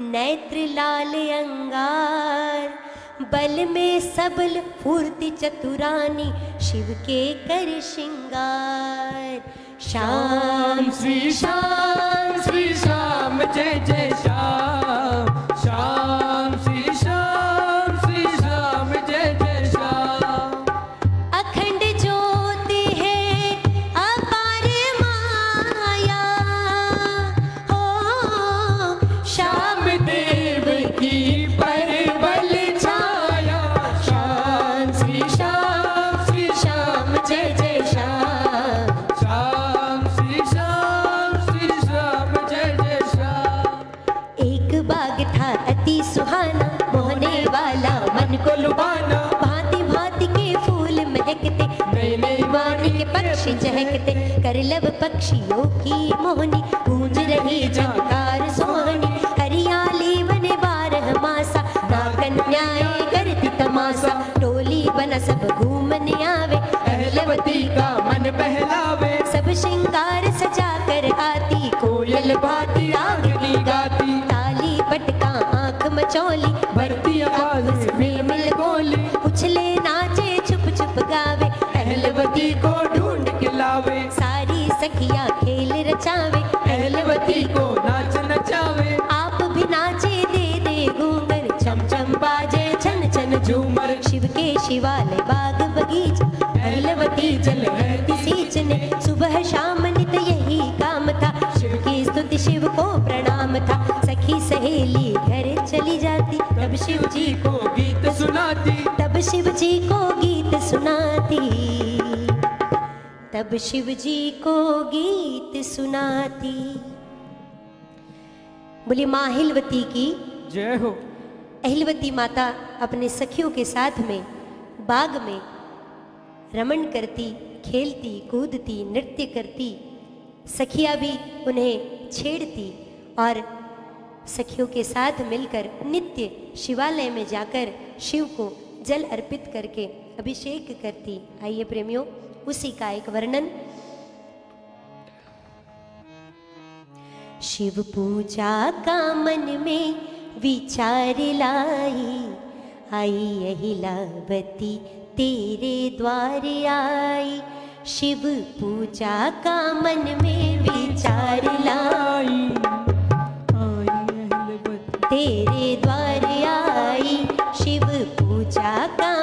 नेत्र लाल अंगार। बल में सबल फूर्ति चतुरानी शिव के कर श्रृंगार। श्याम श्री श्याम श्री श्याम जय जय पक्षी चहकते कर लब पक्षियों की मोहनी, गूंज रही झंकार सोहनी। हरियाली वन बारह मासा ना कन्याएँ करती तमाशा। टोली बना सब घूमने आवे अहलवती का मन बहलावे। सब श्रृंगार सजा कर आती, कोयल भाती रागनी गाती। सखियाँ खेल रचावे अहलवती को नाच नचावे। आप भी नाचे, दे दे, घूंगर छम छम बाजे, छन छन झूमर। शिव के शिवालय, बाग बगीचा अहलवती जल सींचने सुबह, शाम, नित यही काम था। शिव की स्तुति, शिव को प्रणाम था। सखी सहेली घर चली जाती, तब शिव जी को गीत सुनाती। तब शिव जी को गीत तब शिव जी को गीत सुनाती। बोली माँ हिलवती की जय हो। अहिलवती माता अपने सखियों के साथ में बाग में रमन करती खेलती कूदती नृत्य करती। सखियाँ भी उन्हें छेड़ती और सखियों के साथ मिलकर नित्य शिवालय में जाकर शिव को जल अर्पित करके अभिषेक करती। आइए प्रेमियों उसी का एक वर्णन। शिव पूजा का मन में विचार लाई, आई अहिलावती तेरे द्वार आई। शिव पूजा का मन में विचार लाई, आई तेरे द्वार आई। शिव पूजा का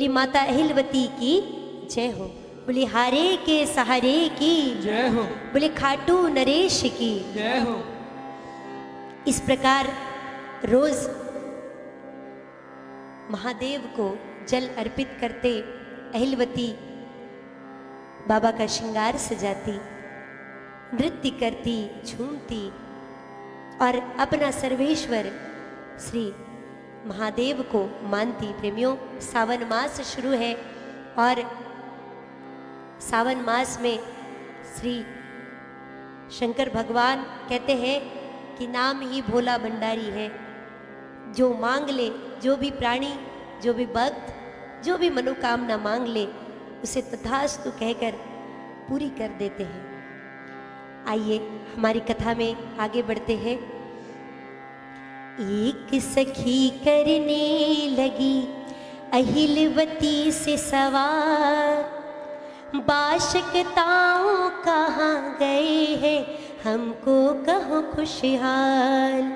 बोली माता अहिलवती की जय हो। बोली हारे के सहारे की जय हो। बोले खाटू नरेश की जय हो। इस प्रकार रोज महादेव को जल अर्पित करते अहिलवती बाबा का श्रृंगार सजाती नृत्य करती झूमती और अपना सर्वेश्वर श्री महादेव को मानती। प्रेमियों, सावन मास शुरू है और सावन मास में श्री शंकर भगवान कहते हैं कि नाम ही भोला भंडारी है। जो मांग ले, जो भी प्राणी, जो भी भक्त, जो भी मनोकामना मांग ले, उसे तथास्तु कहकर पूरी कर देते हैं। आइए, हमारी कथा में आगे बढ़ते हैं। एक सखी करने लगी, अहिलवती से सवार। बाशकताओं कहाँ गए हैं, हमको कहो खुशहाल।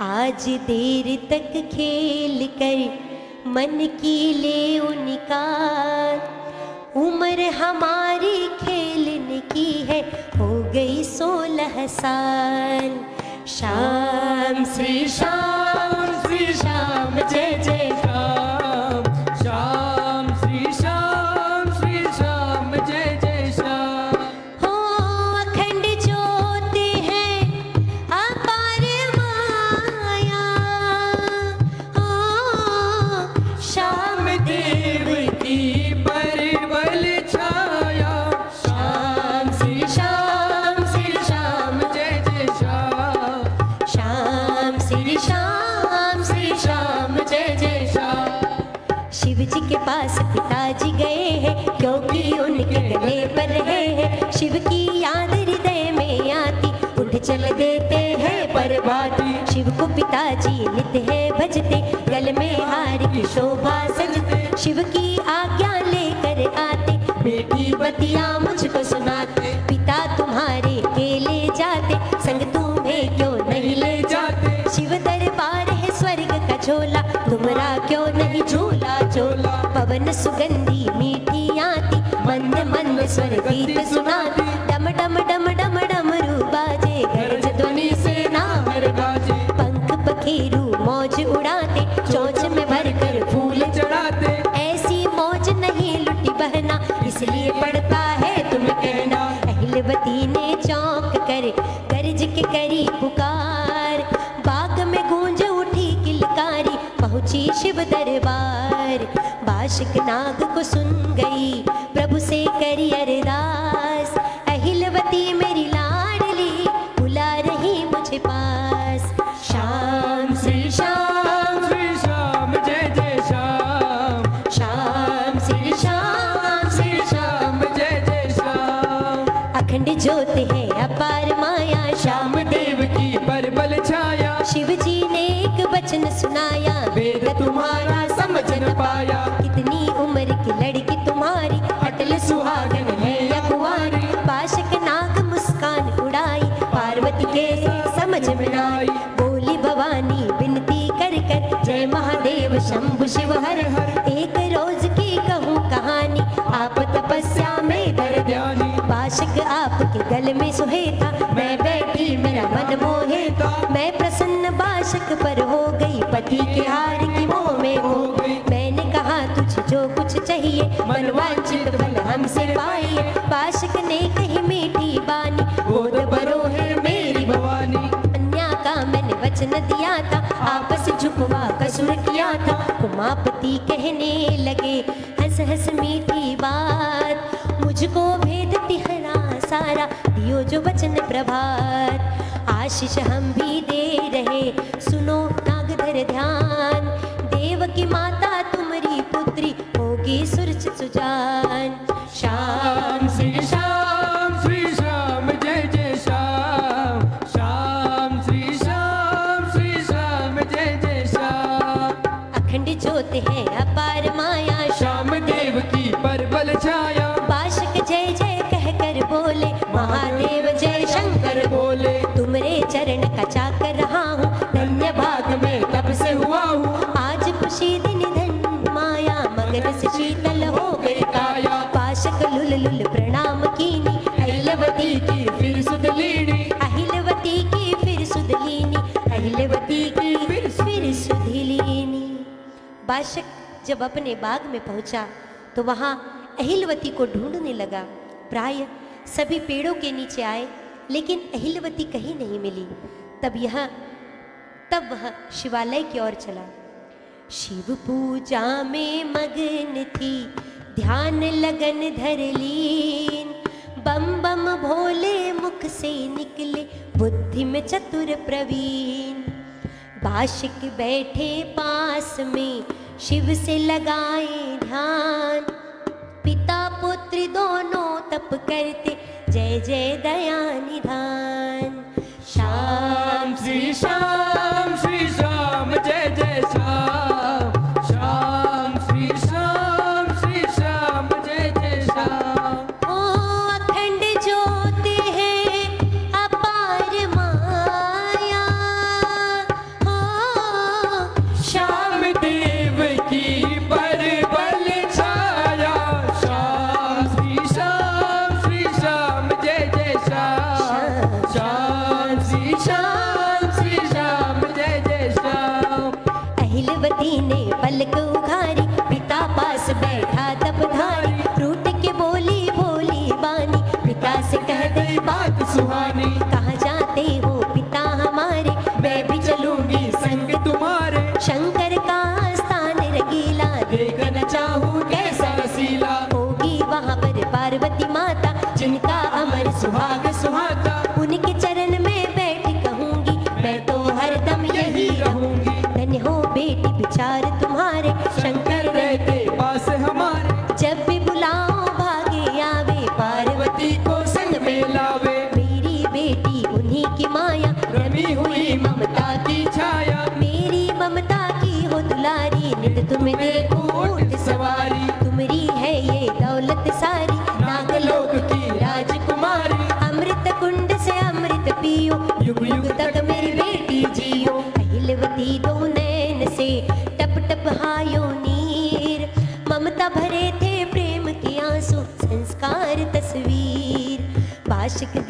आज देर तक खेल कर मन की ले निकाल। उम्र हमारी खेलने की है, हो गई सोलह साल। शाम श्री श्याम श्री श्याम जय जय चल देते हैं पर बाती शिव को पिताजी नित्य है भजते, गल में हार की शोभा सजते। शिव की आज्ञा लेकर आते मीठी बतिया मुझको सुनाते। पिता तुम्हारे के ले जाते, संग तुम्हें क्यों नहीं ले जाते? शिव दरबार है स्वर्ग का झोला, तुमरा क्यों नहीं झूला झोला? पवन सुगंधी मीठी आती, मंद मंद स्वर गीत सुनाती। शिव दरबार बाशिक नाग को सुन गई शंभु शिव हर हर। एक रोज की कहूँ कहानी, आप तपस्या में कर ध्यानी बाशिक आपके गल में सुहेता, मैं बैठी मेरा मन मोहेता। मैं प्रसन्न बाशिक पर हो गई, पति के हार की मोह में हो मैंने कहा, तुझे जो कुछ चाहिए मनवांचित फल हमसे पाइए। बाशिक ने कही, मीठी बानी बरो है मेरी भवानी। कन्या का मैंने वचन दिया था कसुर किया था। उमापति कहने लगे हंस हंस मीठी बात, मुझको भेद तिहरा सारा, दियो जो वचन प्रभात। आशीष हम भी दे रहे, सुनो नागधर ध्यान। देव की माता तुम्हारी पुत्री होगी सुरच सुजान से शीतल हो काया पाशक लुल लुल प्रणाम कीनी अहिलवती की फिर अहिलवती की फिर अहिलवती की फिर फिर बाशक जब अपने बाग में पहुँचा तो वहाँ अहिलवती को ढूँढने लगा। प्राय सभी पेड़ों के नीचे आए, लेकिन अहिलवती कहीं नहीं मिली। तब यह, तब वह शिवालय की ओर चला। शिव पूजा में मगन थी, ध्यान लगन धर लीन बम बम भोले मुख से निकले, बुद्धि में चतुर प्रवीण। बाशिक बैठे पास में, शिव से लगाए ध्यान। पिता पुत्र दोनों तप करते, जय जय दया निधान। श्याम श्री श्याम।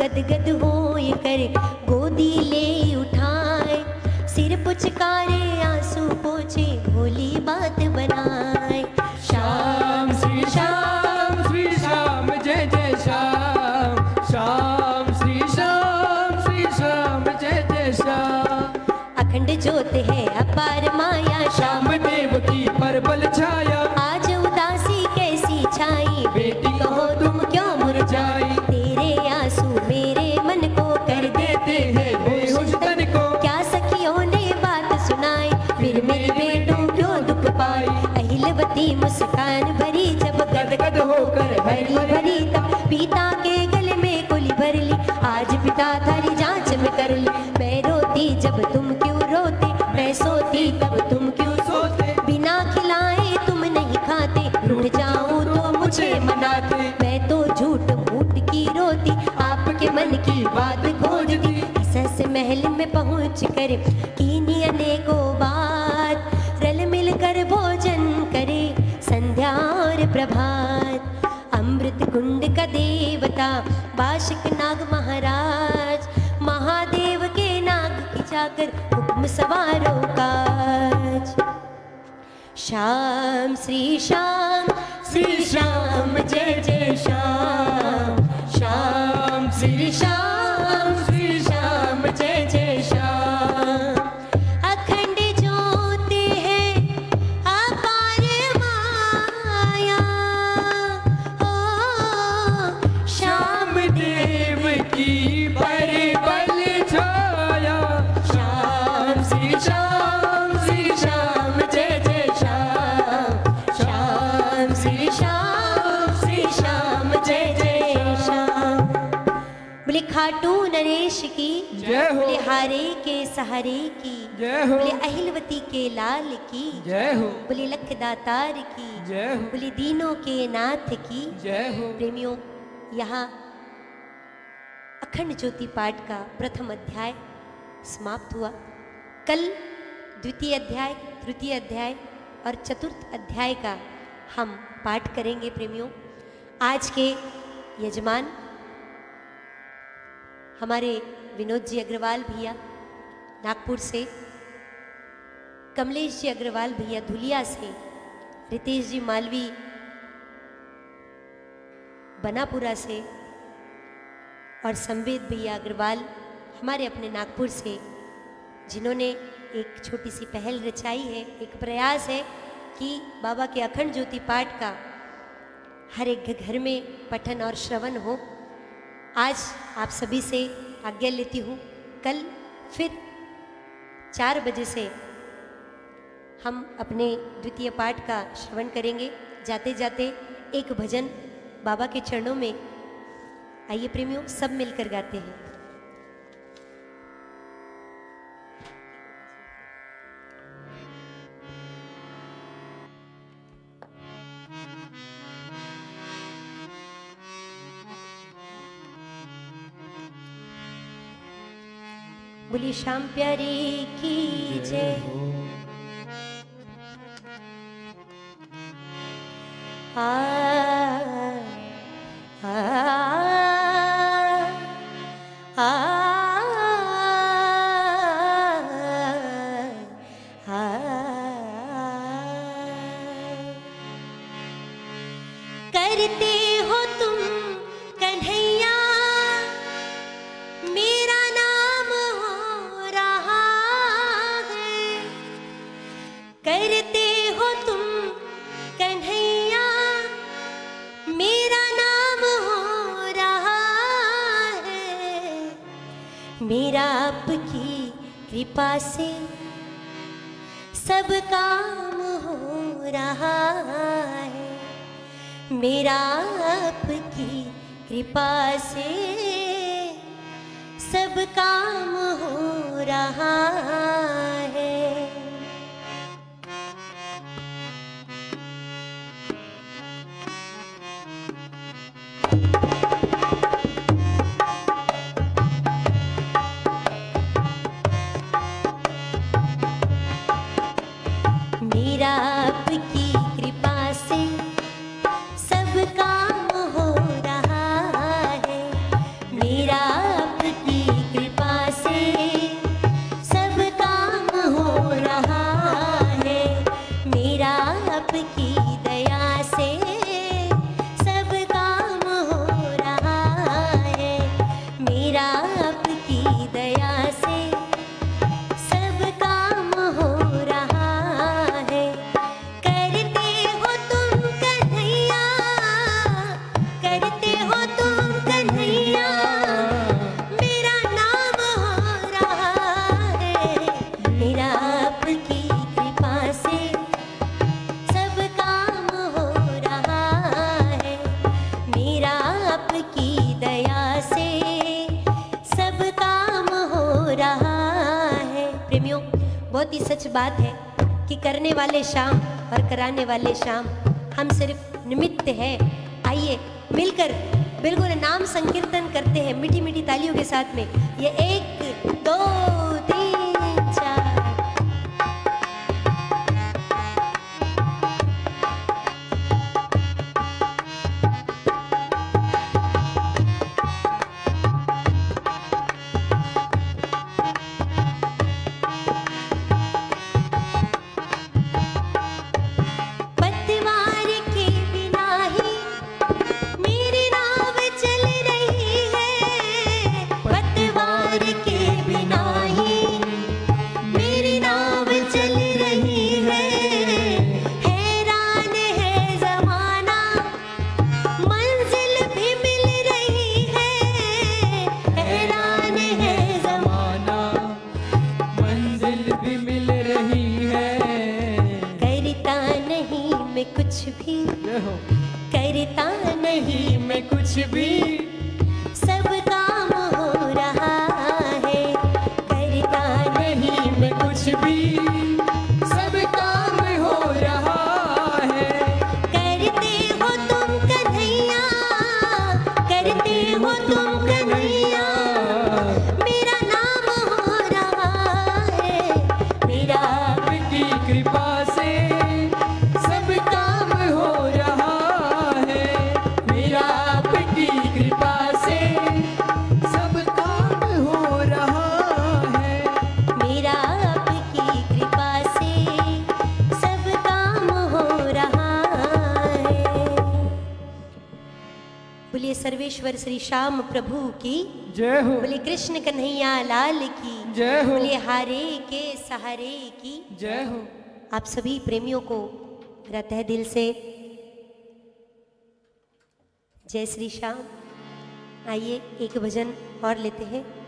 बाशिक हो गद होए कर गोदी ले उठाए। सिर पुचकारे आँसू अहिलवती मुस्कान भरी जब गद गद होकर भरी भरी तब पिता के गले में कुली भर ली। आज पिता थारी जाँच में कर ली। मैं रोती जब तुम क्यों रोते? मैं सोती तब तुम क्यों सोते? बिना खिलाए तुम नहीं खाते। रूठ जाऊँ तो मुझे मनाते। मैं तो झूठ मूठ की रोती। आपके मन की बात खोजती। सस महल में पहुँच कर श्याम श्री के सहारे की। जय हो। बोले अहिलवती के लाल की। जय हो। बोले लख दातार की। जय हो। बोले दीनों के नाथ की। जय हो। प्रेमियों यहाँ अखंड ज्योति पाठ का प्रथम अध्याय समाप्त हुआ। कल द्वितीय अध्याय तृतीय अध्याय और चतुर्थ अध्याय का हम पाठ करेंगे प्रेमियों। आज के यजमान हमारे विनोद जी अग्रवाल भैया नागपुर से। कमलेश जी अग्रवाल भैया धुलिया से। रितेश जी मालवी बनापुरा से। और संवेद भैया अग्रवाल हमारे अपने नागपुर से, जिन्होंने एक छोटी सी पहल रचाई है, एक प्रयास है कि बाबा के अखंड ज्योति पाठ का हर एक घर में पठन और श्रवण हो। आज आप सभी से आज्ञा लेती हूँ, कल फिर चार बजे से हम अपने द्वितीय पाठ का श्रवण करेंगे। जाते जाते एक भजन बाबा के चरणों में। आइए प्रेमियों, सब मिलकर गाते हैं। बोली श्याम प्यारे की जय हो। आ वाले शाम, और कराने वाले शाम। हम सिर्फ़ निमित्त हैं। आइए, मिलकर बिल्कुल नाम संकीर्तन करते हैं मीठी मीठी तालियों के साथ में। ये एक प्रभु की। जय हो। बोले कृष्ण कन्हैया लाल की। जय हो। बोले हारे के सहारे की। जय हो। आप सभी प्रेमियों को मेरा तह दिल से जय श्री श्याम। आइए एक भजन और लेते हैं।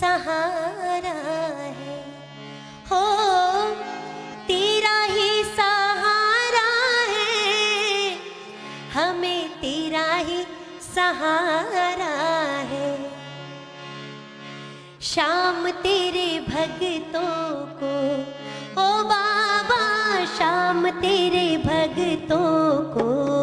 सहारा है। हो, तेरा ही सहारा है। हमें तेरा ही सहारा है। शाम तेरे भगतों को, ओ बाबा शाम तेरे भगतों को।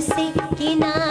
से किनारा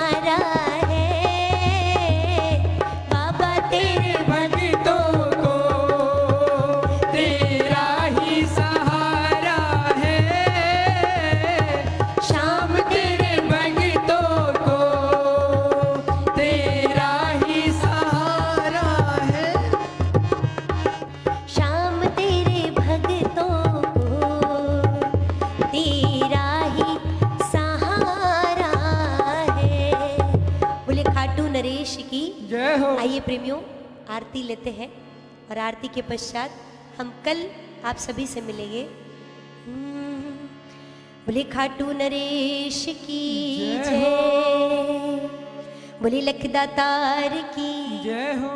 लेते हैं और आरती के पश्चात हम कल आप सभी से मिलेंगे। हम्म, बोले खाटू नरेश की जय हो। बोले लखदा तार की जय हो।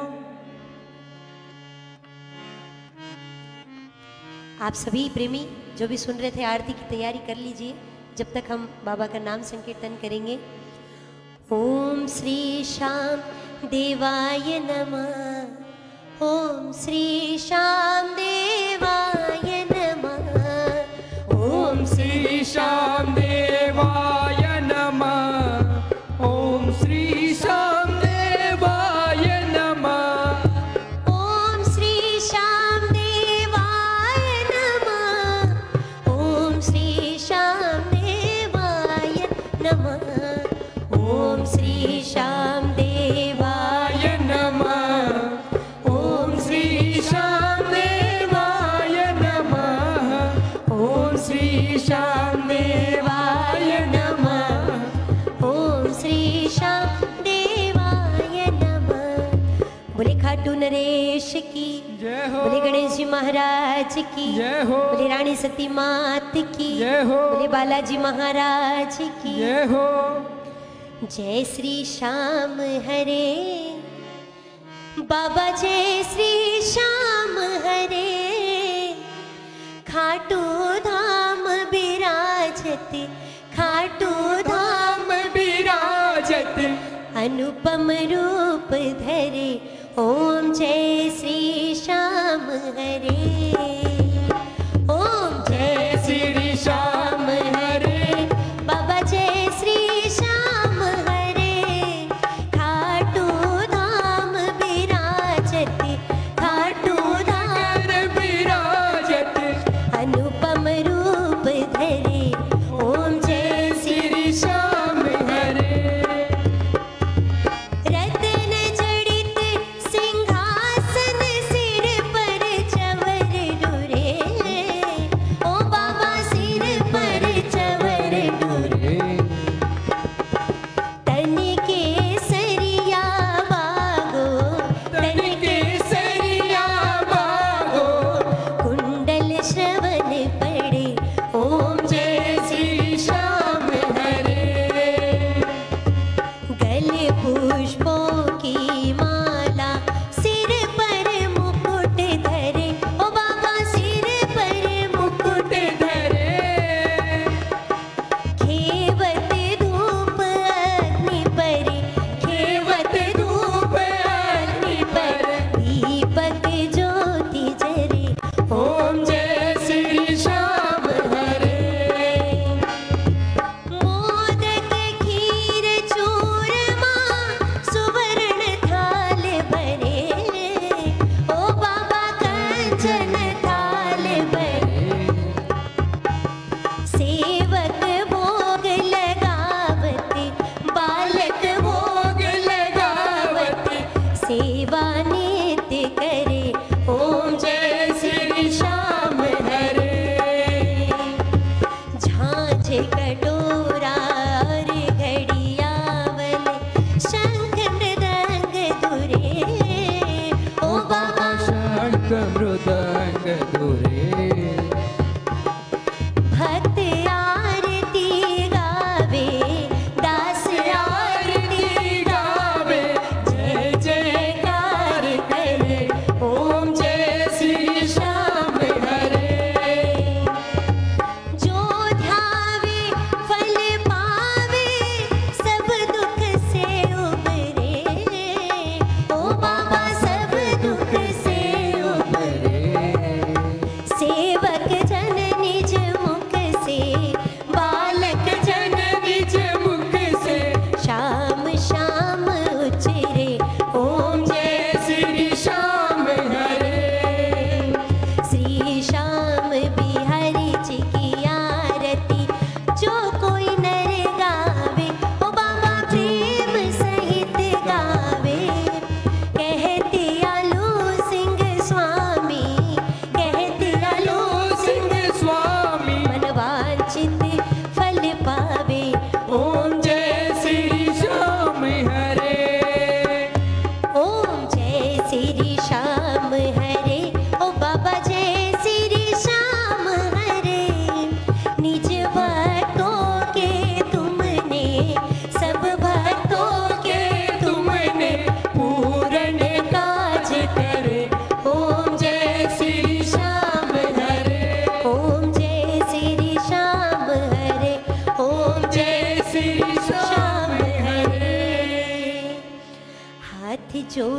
आप सभी प्रेमी जो भी सुन रहे थे आरती की तैयारी कर लीजिए। जब तक हम बाबा का नाम संकीर्तन करेंगे। ओम श्री श्याम देवाय नमः। ओम श्री शाम महाराज की। जय हो। बोले रानी सती मात की। जय हो। बोले बालाजी महाराज की। जय हो। जय श्री श्याम हरे। बाबा जय श्री श्याम हरे। खाटू धाम बिराजत खाटू धाम बिराजत। अनुपम रूप धरे। ओम जय श्री श्याम गरे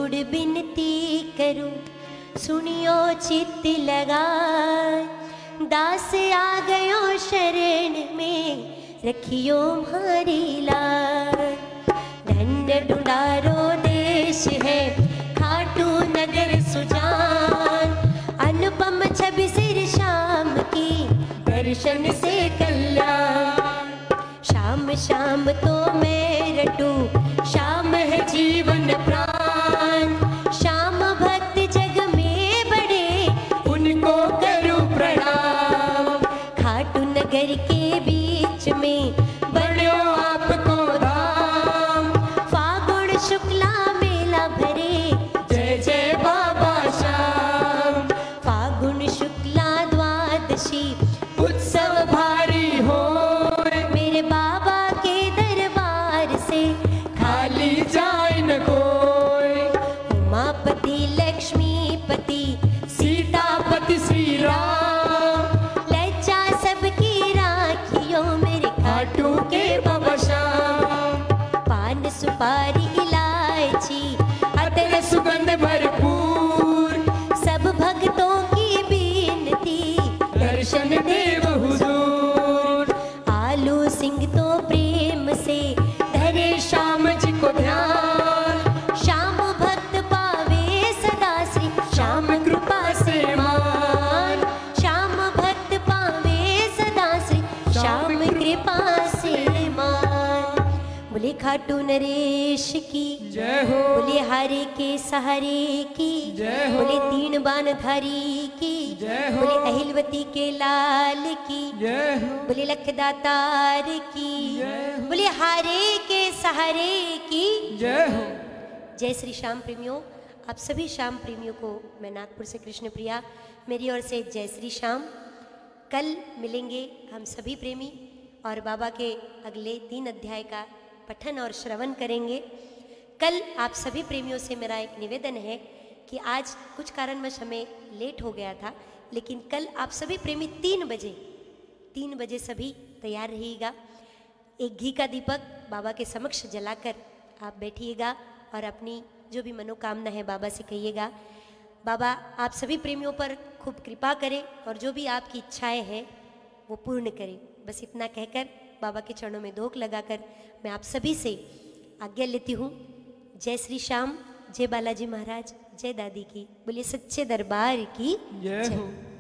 जोड़ बिनती करूँ, सुनियो चित्त लगाए। दास आ गयो शरण में, रखियो मारी लाज धन्य डुंडारो देश है, खाटू नगर सुजान। अनुपम छवि सिर शाम की दर्शन से कल्याण। शाम शाम तो मैं रटू नरेश की। जय हो। बोले हारे के सहारे की। जय हो। बोले तीन बान धारी की। जय हो। बोले अहिलवती के लाल की। जय हो। बोले लखदातार की। बोले हारे के सहारे की। जय हो। जय श्री श्याम प्रेमियों। आप सभी श्याम प्रेमियों को मैं नागपुर से कृष्ण प्रिया मेरी ओर से जय श्री श्याम। कल मिलेंगे हम सभी प्रेमी और बाबा के अगले तीन अध्याय का पठन और श्रवण करेंगे। कल आप सभी प्रेमियों से मेरा एक निवेदन है कि आज कुछ कारणवश हमें लेट हो गया था, लेकिन कल आप सभी प्रेमी तीन बजे तीन बजे सभी तैयार रहिएगा। एक घी का दीपक बाबा के समक्ष जलाकर आप बैठिएगा और अपनी जो भी मनोकामना है बाबा से कहिएगा, बाबा, आप सभी प्रेमियों पर खूब कृपा करें और जो भी आपकी इच्छाएँ हैं, वो पूर्ण करें। बस इतना कहकर बाबा के चरणों में धोख लगाकर मैं आप सभी से आज्ञा लेती हूँ। जय श्री श्याम जय बालाजी महाराज जय दादी की। बोलिए सच्चे दरबार की जय। हो।